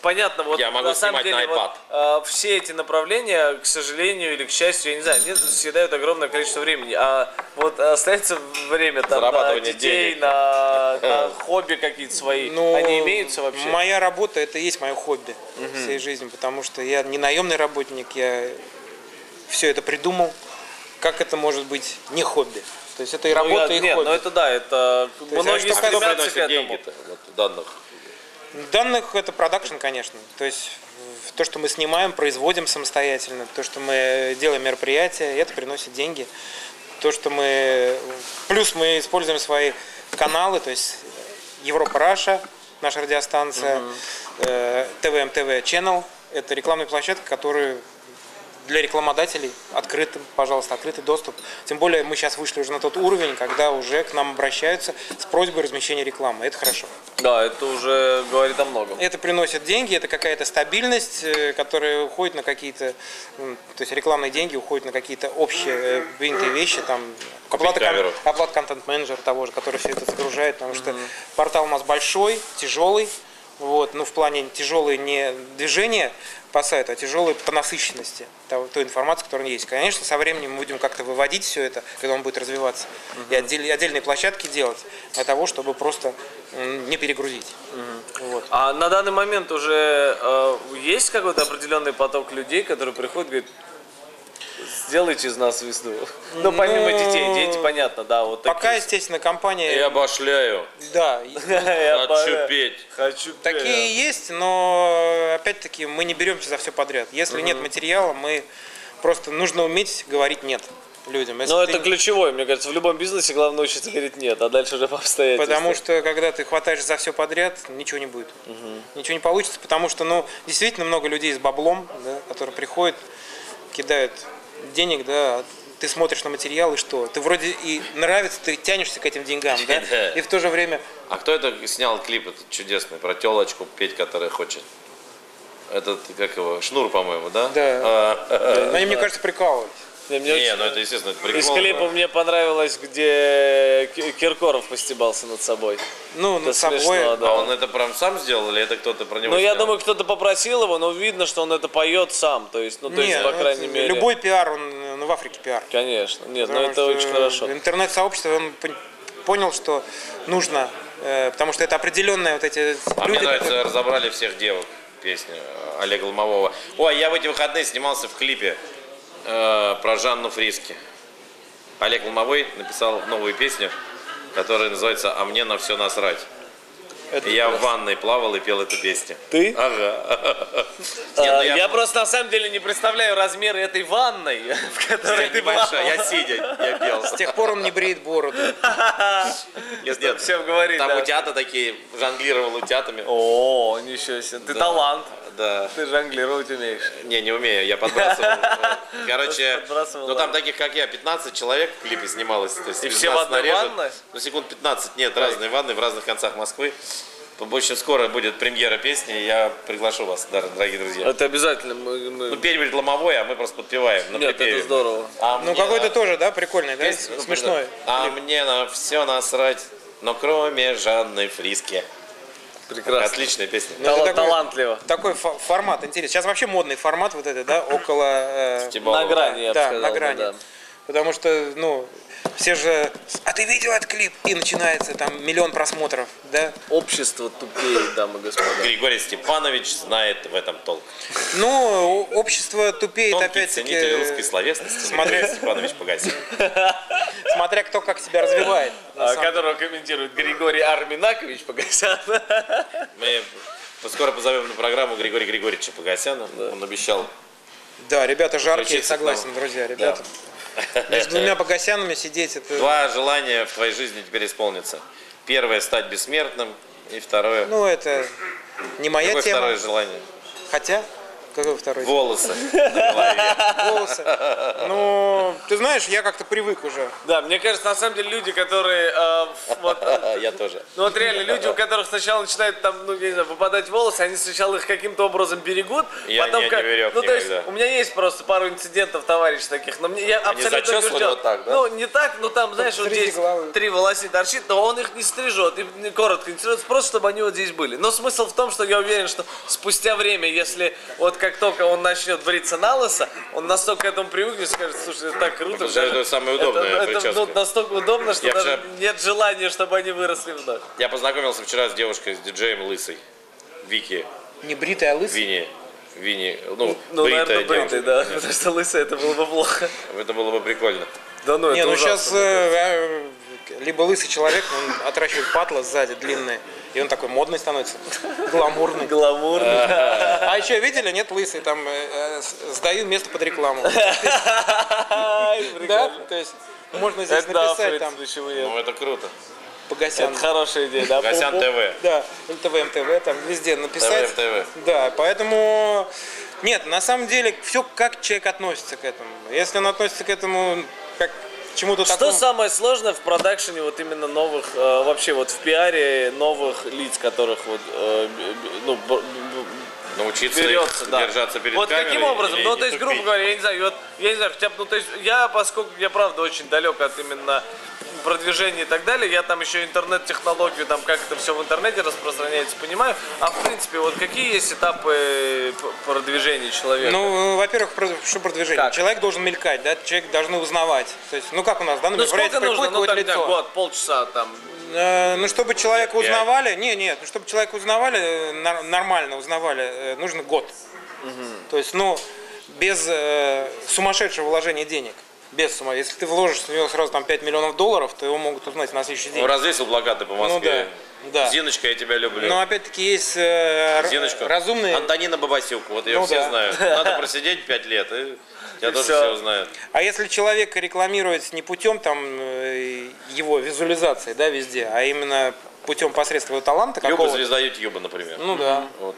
Speaker 2: А, понятно, вот
Speaker 1: Я могу
Speaker 2: на самом деле
Speaker 1: на
Speaker 2: вот, а, все эти направления, к сожалению или к счастью, я не знаю, не съедают огромное количество времени. А вот остается время там на детей,
Speaker 1: денег.
Speaker 2: на, на хобби какие-то свои.
Speaker 3: Ну,
Speaker 2: Они имеются вообще?
Speaker 3: Моя работа это и есть мое хобби всей жизни, потому что я не наемный работник, я все это придумал. Как это может быть не хобби? То есть это и
Speaker 2: Ну,
Speaker 3: работа,
Speaker 2: я-
Speaker 3: и
Speaker 2: нет,
Speaker 3: хобби.
Speaker 2: ну это да, это
Speaker 3: есть,
Speaker 2: многие
Speaker 3: а что
Speaker 1: Кто
Speaker 2: стремятся к этому.
Speaker 1: деньги-то вот, данных?
Speaker 3: Данных это продакшн, конечно. То есть то, что мы снимаем, производим самостоятельно, то, что мы делаем мероприятия, это приносит деньги. То, что мы... Плюс мы используем свои каналы, то есть Европа Russia, наша радиостанция, э, TVMTV Channel, это рекламные площадки, которые для рекламодателей открыты, пожалуйста, открытый доступ. Тем более мы сейчас вышли уже на тот уровень, когда уже к нам обращаются с просьбой размещения рекламы. Это хорошо.
Speaker 2: Да, это уже говорит о многом.
Speaker 3: Это приносит деньги, это какая-то стабильность, э, которая уходит на какие-то, то есть рекламные деньги уходят на какие-то общие э, принятые вещи, там оплата, кон- оплата контент-менеджера того же, который все это загружает, потому что портал у нас большой, тяжелый, Вот, ну, в плане тяжелые не движения по сайту, а тяжелые по насыщенности того, той информации, которая есть. Конечно, со временем мы будем как-то выводить все это, когда он будет развиваться, и отдель- отдельные площадки делать для того, чтобы просто не перегрузить. Вот.
Speaker 2: А на данный момент уже э, есть какой-то определенный поток людей, которые приходят и говорят, сделайте из нас звезду. Ну, помимо
Speaker 3: Ну,
Speaker 2: детей, дети, понятно, да, вот
Speaker 3: Пока,
Speaker 2: такие.
Speaker 3: естественно, компания...
Speaker 1: Я обошляю.
Speaker 3: Да,
Speaker 2: Я
Speaker 1: Хочу петь.
Speaker 2: Хочу
Speaker 3: Такие
Speaker 2: петь.
Speaker 3: есть, но опять-таки мы не беремся за все подряд. Если нет материала, мы просто нужно уметь говорить нет людям. Если
Speaker 2: Но
Speaker 3: ты
Speaker 2: это
Speaker 3: не-
Speaker 2: ключевое, мне кажется, в любом бизнесе главное научиться говорить нет, а дальше уже по обстоятельствам.
Speaker 3: Потому что когда ты хватаешь за все подряд, ничего не будет. Ничего не получится, потому что, ну, действительно много людей с баблом, да, которые приходят, кидают денег, да, ты смотришь на материал и что? Ты вроде и нравится, ты тянешься к этим деньгам, да, и в то же время
Speaker 1: А кто это снял клип этот чудесный про телочку петь, которая хочет? Этот, как его, Шнур, по-моему, да?
Speaker 3: Да.
Speaker 1: А,
Speaker 3: они, мне кажется, прикалывались.
Speaker 2: Не, мне
Speaker 1: Не,
Speaker 2: очень-
Speaker 1: ну это естественно, это прикол.
Speaker 2: Из клипа
Speaker 1: но-
Speaker 2: мне понравилось, где Ки- Киркоров постебался над собой.
Speaker 3: Ну,
Speaker 2: Это
Speaker 3: над собой.
Speaker 2: смешно, да.
Speaker 1: А он это прям сам сделал или это кто-то про него
Speaker 2: Ну, я
Speaker 1: снял?
Speaker 2: думаю, кто-то попросил его, но видно, что он это поет сам. То есть, ну, то
Speaker 3: Не,
Speaker 2: есть, по
Speaker 3: ну,
Speaker 2: крайней
Speaker 3: это
Speaker 2: мере.
Speaker 3: Любой пиар, он ну, в Африке пиар.
Speaker 2: Конечно. Нет, ну
Speaker 3: Потому
Speaker 2: это
Speaker 3: что
Speaker 2: очень хорошо.
Speaker 3: Интернет-сообщество, он пон- понял, что нужно, э, потому что это определенные вот эти
Speaker 1: А мне
Speaker 3: люди,
Speaker 1: нравится,
Speaker 3: которые-
Speaker 1: разобрали всех девок песню э, Олега Ломового. Ой, я в эти выходные снимался в клипе э, про Жанну Фриски. Олег Ломовой написал новую песню, которая называется «А мне на все насрать».
Speaker 3: Это
Speaker 1: И я в ванной плавал и пел эту песню.
Speaker 2: Ты?
Speaker 1: Ага.
Speaker 2: А,
Speaker 1: Нет, ну
Speaker 2: я... просто на самом деле не представляю размеры этой ванной, в которой
Speaker 1: Я
Speaker 2: ты плавал.
Speaker 1: я сидя, я пел.
Speaker 3: С тех пор он не бреет бороду.
Speaker 1: Нет, нет,
Speaker 2: Всем говорит,
Speaker 1: там
Speaker 2: да.
Speaker 1: утята такие, жонглировал утятами.
Speaker 2: О, ничего себе. Ты
Speaker 1: Да.
Speaker 2: талант.
Speaker 1: Да.
Speaker 2: Ты жонглировать умеешь.
Speaker 1: Не, не умею, я подбрасывал. Короче, ну там таких, как я, 15 человек в клипе снималось. То есть
Speaker 2: И все в одной ванной?
Speaker 1: Ну, секунд 15, нет, разные ванны в разных концах Москвы. Очень скоро будет премьера песни, и я приглашу вас, дор- дорогие друзья.
Speaker 2: Это обязательно. Мы, мы-
Speaker 1: Ну, петь будет ломовой, а мы просто подпеваем. на
Speaker 2: Нет,
Speaker 1: припеве.
Speaker 2: это здорово.
Speaker 1: А
Speaker 3: Ну,
Speaker 1: мне
Speaker 3: какой-то
Speaker 1: на-
Speaker 3: тоже, да, прикольный, да,
Speaker 1: песня, ну,
Speaker 3: смешной.
Speaker 1: А мне на все насрать, но кроме Жанны Фриски.
Speaker 2: Прекрасно.
Speaker 1: Отличная песня.
Speaker 3: Ну,
Speaker 2: Тала-
Speaker 3: такой-
Speaker 2: талантливо.
Speaker 3: Такой фо- формат интересный. Сейчас вообще модный формат вот это, да, около... э.
Speaker 2: На грани, я бы
Speaker 3: да,
Speaker 2: сказал.
Speaker 3: на грани.
Speaker 2: да.
Speaker 3: Потому что, ну, все же... А ты видел этот клип? И начинается там миллион просмотров, да?
Speaker 2: Общество тупеет, дамы и господа.
Speaker 1: Григорий Степанович знает в этом толк.
Speaker 3: Ну, общество тупеет,
Speaker 1: Тонкий
Speaker 3: опять-таки,
Speaker 1: ценитель русской словесности
Speaker 3: смотря-
Speaker 1: Григорий Степанович Погасин.
Speaker 3: смотря кто как себя развивает.
Speaker 2: А, которого комментирует Григорий Арминакович Погосян.
Speaker 1: Мы скоро позовем на программу Григория Григорьевича Погосяна. Он обещал.
Speaker 3: Да, ребята жаркие, согласен, друзья, ребята. Между двумя погосянами сидеть, это...
Speaker 1: Два желания в твоей жизни теперь исполнится. Первое – стать бессмертным. И второе –
Speaker 3: Ну, это не моя
Speaker 1: какое
Speaker 3: тема.
Speaker 1: второе желание?
Speaker 3: Хотя, какой второй?
Speaker 1: Волосы.
Speaker 3: Волосы. Ну, ты знаешь, я как-то привык уже.
Speaker 2: Да, мне кажется, на самом деле люди, которые э, вот,
Speaker 1: Я тоже.
Speaker 2: Ну вот реально, люди, у которых сначала начинают там, ну, я не знаю, выпадать волосы, они сначала их каким-то образом берегут,
Speaker 1: Я
Speaker 2: потом
Speaker 1: не-
Speaker 2: как...
Speaker 1: не берег
Speaker 2: ну, то есть, у меня есть просто пару инцидентов, товарищ таких, но мне, я абсолютно
Speaker 1: зачесывали
Speaker 2: убежден.
Speaker 1: вот так, да?
Speaker 2: Ну, не так, но там, знаешь, вот здесь
Speaker 3: головы.
Speaker 2: три волосы торчит, но он их не стрижет, и не коротко не стрижет, просто чтобы они вот здесь были. Но смысл в том, что я уверен, что спустя время, если вот как только он начнет бриться на лысо, он настолько к этому привыкнет, скажет, слушай, это так круто.
Speaker 1: Потому что это самая удобная
Speaker 2: это, это, ну, настолько удобно, что
Speaker 1: Я
Speaker 2: даже
Speaker 1: вчера-
Speaker 2: нет желания, чтобы они выросли вновь.
Speaker 1: Я познакомился вчера с девушкой, с диджеем Лысой. Вики,
Speaker 3: Не бритый, а лысый.
Speaker 1: Вини. Вини, ну,
Speaker 2: Ну,
Speaker 1: бритая
Speaker 2: наверное, бритый,
Speaker 1: девушка,
Speaker 2: да.
Speaker 1: конечно.
Speaker 2: Потому что лысый это было бы плохо.
Speaker 1: Это было бы прикольно.
Speaker 2: Да ну,
Speaker 3: Не,
Speaker 2: это
Speaker 3: ну
Speaker 2: ужасно,
Speaker 3: сейчас
Speaker 2: мне кажется.
Speaker 3: либо лысый человек, он отращивает патло сзади длинное, и он такой модный становится, гламурный.
Speaker 2: Гламурный.
Speaker 3: А еще видели, нет, лысый, там э, э, с- сдаю место под рекламу. Да? То есть можно здесь написать там.
Speaker 1: Ну, это круто.
Speaker 3: Погосян.
Speaker 2: Это хорошая идея, да.
Speaker 1: Погосян. ТВ.
Speaker 3: Да, ЛТВ, МТВ, там везде написать.
Speaker 1: ТВ, МТВ.
Speaker 3: Да, поэтому... Нет, на самом деле, все как человек относится к этому. Если он относится к этому как чему-то
Speaker 2: Что
Speaker 3: такому...
Speaker 2: самое сложное в продакшене вот именно новых, э, вообще вот в пиаре новых лиц, которых вот, э, ну,
Speaker 1: Научиться
Speaker 2: берется, да.
Speaker 1: держаться перед
Speaker 2: вот
Speaker 1: камерой.
Speaker 2: каким образом? Ну, то есть, грубо
Speaker 1: тупить.
Speaker 2: говоря, я не знаю, вот, я не знаю, хотя бы, ну, то есть, я, поскольку я, правда, очень далек от именно продвижение и так далее. Я там еще интернет-технологию, там как это все в интернете распространяется, понимаю. А в принципе, вот какие есть этапы п- продвижения человека?
Speaker 3: Ну, во-первых, про- что продвижение?
Speaker 2: Как?
Speaker 3: Человек должен мелькать, да, человек должны узнавать. То есть, ну как у нас, да,
Speaker 2: ну
Speaker 3: например,
Speaker 2: сколько
Speaker 3: приходит
Speaker 2: нужно? Ну там,
Speaker 3: лицо.
Speaker 2: год, полчаса там.
Speaker 3: Э, Ну, чтобы человека узнавали, не, нет, ну, чтобы человека узнавали, э, нормально узнавали, э, нужно год. То есть, ну, без э, сумасшедшего вложения денег. Без сума. Если ты вложишь в него сразу там 5 миллионов долларов, то его могут узнать на следующий день.
Speaker 1: Ну, развесил плакаты по Москве.
Speaker 3: да, да.
Speaker 1: Зиночка, я тебя люблю.
Speaker 3: Но опять-таки есть э,
Speaker 1: Зиночка.
Speaker 3: разумные...
Speaker 1: Антонина Бабасюк, вот ее
Speaker 3: Ну
Speaker 1: все
Speaker 3: да.
Speaker 1: знают. Надо просидеть 5 лет, и тебя тоже все узнают.
Speaker 3: А если человека рекламировать не путем там э, его визуализации, да, везде, а именно путем посредством его таланта
Speaker 1: Люба
Speaker 3: какого-то,
Speaker 1: звезда Ютьюба, например.
Speaker 3: ну да.
Speaker 1: Вот.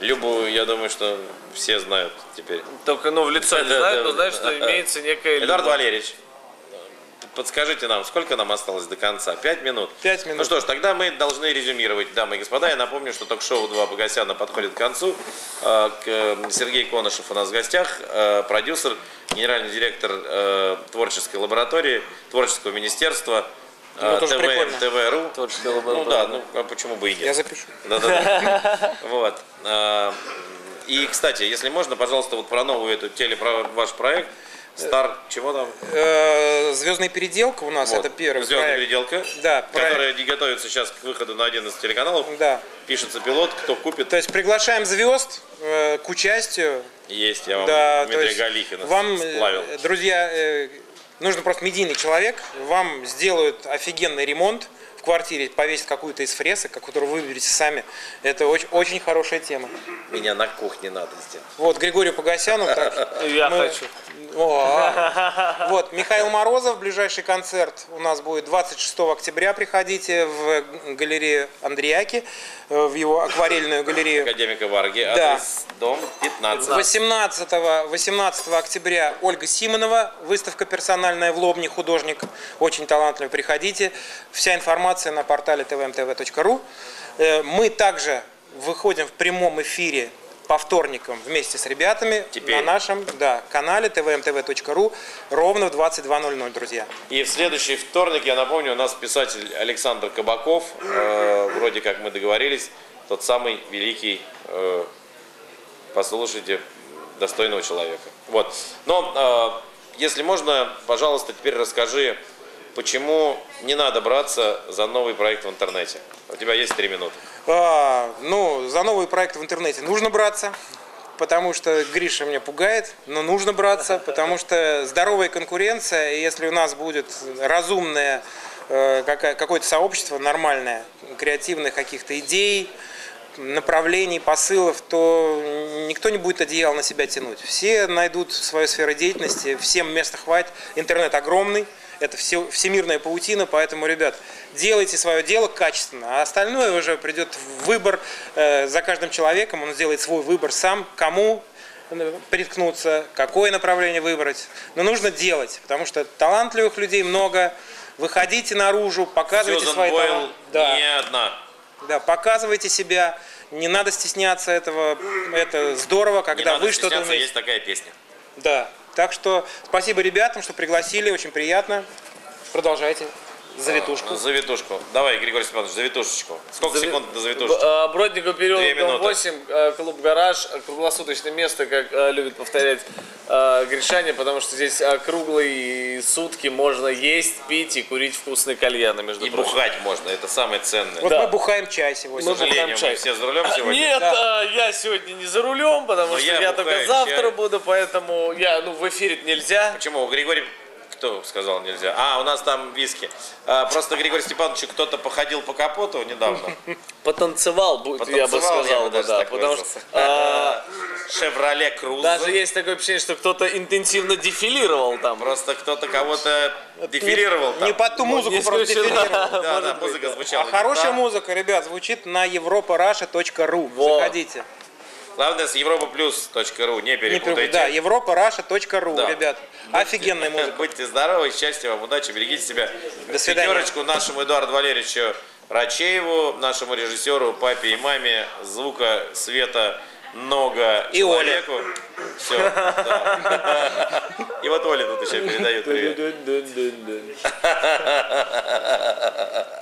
Speaker 1: Любу, я думаю, что все знают теперь.
Speaker 2: Только, ну, в лицо не
Speaker 1: Да,
Speaker 2: знают,
Speaker 1: да,
Speaker 2: но знают,
Speaker 1: да.
Speaker 2: что имеется некая...
Speaker 1: Эдуард
Speaker 2: Люба.
Speaker 1: Валерьевич, подскажите нам, сколько нам осталось до конца? Пять минут?
Speaker 3: Пять минут.
Speaker 1: Ну что ж, тогда мы должны резюмировать, дамы и господа. Я напомню, что ток-шоу «Два Богосяна» подходит к концу. Э, э, Сергей Конышев у нас в гостях, э, продюсер, генеральный директор творческой лаборатории, творческого министерства,
Speaker 3: Ну, тоже
Speaker 1: ТВ,
Speaker 3: прикольно.
Speaker 1: ТВ.ру. Ну да, ну а почему бы и нет?
Speaker 3: Я запишу.
Speaker 1: Да-да-да. Вот. А, И, кстати, если можно, пожалуйста, вот про новую эту теле, про ваш проект. Стар, чего там?
Speaker 3: Э, Звездная переделка у нас
Speaker 1: Вот.
Speaker 3: это первый
Speaker 1: Звездная
Speaker 3: проект.
Speaker 1: переделка,
Speaker 3: Да, проект.
Speaker 1: которая не готовится сейчас к выходу на один из телеканалов.
Speaker 3: Да.
Speaker 1: Пишется пилот, кто купит,
Speaker 3: То есть приглашаем звезд э, к участию.
Speaker 1: есть. Я вам
Speaker 3: Да,
Speaker 1: Дмитрия
Speaker 3: есть
Speaker 1: Галихина
Speaker 3: вам,
Speaker 1: сплавил.
Speaker 3: друзья, э, нужно просто медийный человек, вам сделают офигенный ремонт в квартире, повесят какую-то из фресок, которую вы выберете сами. Это очень, очень хорошая тема.
Speaker 1: Меня на кухне надо сделать.
Speaker 3: Вот Григорию Погосяну. так,
Speaker 2: Я
Speaker 3: мы-
Speaker 2: хочу.
Speaker 3: О, Вот, Михаил Морозов, ближайший концерт у нас будет 26 октября. Приходите в галерею Андреяки, э, в его акварельную галерею.
Speaker 1: Академика Варги,
Speaker 3: Да.
Speaker 1: адрес дом 15.
Speaker 3: 18, 18 октября Ольга Симонова, выставка персональная в Лобне, художник, очень талантливый, приходите. Вся информация на портале tvmtv.ru. Э, Мы также выходим в прямом эфире по вторникам вместе с ребятами
Speaker 1: Теперь.
Speaker 3: на нашем да, канале tvmtv.ru ровно в 22.00, друзья.
Speaker 1: И в следующий вторник, я напомню, у нас писатель Александр Кабаков. Э, вроде как мы договорились, тот самый великий, э, послушайте, достойного человека. Вот. Но, э, если можно, пожалуйста, теперь расскажи, почему не надо браться за новый проект в интернете. У тебя есть три минуты.
Speaker 3: А, ну, за новый проект в интернете нужно браться, потому что Гриша меня пугает, но нужно браться, потому что здоровая конкуренция, и если у нас будет разумное э, какое-то сообщество нормальное, креативных каких-то идей, направлений, посылов, то никто не будет одеяло на себя тянуть. Все найдут свою сферу деятельности, всем места хватит. Интернет огромный, это все, всемирная паутина, поэтому, ребят, делайте свое дело качественно, а остальное уже придет в выбор э, за каждым человеком, он сделает свой выбор сам, кому э, приткнуться, какое направление выбрать. Но нужно делать, потому что талантливых людей много. Выходите наружу, показывайте
Speaker 1: Сьюзан
Speaker 3: свои
Speaker 1: Бойл
Speaker 3: таланты. Да.
Speaker 1: не одна.
Speaker 3: Да, показывайте себя, не надо стесняться этого, это здорово,
Speaker 1: Не
Speaker 3: когда
Speaker 1: надо
Speaker 3: вы что-то умеете.
Speaker 1: есть такая песня.
Speaker 3: Да, так что спасибо ребятам, что пригласили, очень приятно. Продолжайте. Завитушку.
Speaker 1: Завитушку. Давай, Григорий Степанович, завитушечку. Сколько
Speaker 2: Зави-
Speaker 1: секунд до завитушечки?
Speaker 2: Э, Бродников
Speaker 1: Две
Speaker 2: переулок, дом
Speaker 1: минуты.
Speaker 2: 8, э, клуб «Гараж», круглосуточное место, как э, любит повторять Гришаня, потому что здесь круглые сутки можно есть, пить и курить вкусные кальяны, между
Speaker 1: И
Speaker 2: прочим.
Speaker 1: бухать можно, это самое ценное.
Speaker 3: Вот
Speaker 2: Да.
Speaker 3: мы бухаем чай сегодня.
Speaker 1: К сожалению, мы
Speaker 2: чай.
Speaker 1: все за рулем сегодня.
Speaker 2: Нет, э, я сегодня не за рулем, потому
Speaker 1: Но
Speaker 2: что
Speaker 1: я
Speaker 2: я, только завтра
Speaker 1: чай.
Speaker 2: буду, поэтому я, ну, в эфире нельзя.
Speaker 1: Почему? Григорий... Кто сказал нельзя? А, у нас там виски. А, просто Григорий Степанович кто-то походил по капоту недавно.
Speaker 2: Потанцевал, будет, я бы
Speaker 1: Потанцевал,
Speaker 2: сказал
Speaker 1: бы
Speaker 2: бы, да, потому что э,
Speaker 1: Шевроле Круз.
Speaker 2: даже есть такое ощущение, что кто-то интенсивно дефилировал там.
Speaker 1: Просто кто-то кого-то дефилировал там.
Speaker 3: Не под ту музыку
Speaker 2: Не
Speaker 3: просто дефилировал.
Speaker 1: Да, да, музыка звучала.
Speaker 3: А
Speaker 1: не
Speaker 3: хорошая музыка, ребят, звучит на europarasha.ru. Заходите.
Speaker 1: Главное, с европаплюс.ру, не
Speaker 3: Не пере-
Speaker 1: перепутайте.
Speaker 3: Да, europarasha.ru,
Speaker 1: Да.
Speaker 3: ребят. Офигенная музыка.
Speaker 1: Будьте здоровы, счастья вам, удачи, берегите себя.
Speaker 3: До свидания.
Speaker 1: Пятерочку нашему Эдуарду Валерьевичу Рачееву, нашему режиссеру, папе и маме, звука, света много
Speaker 3: И Оля.
Speaker 1: человеку. Все, И вот Оля тут еще передает привет.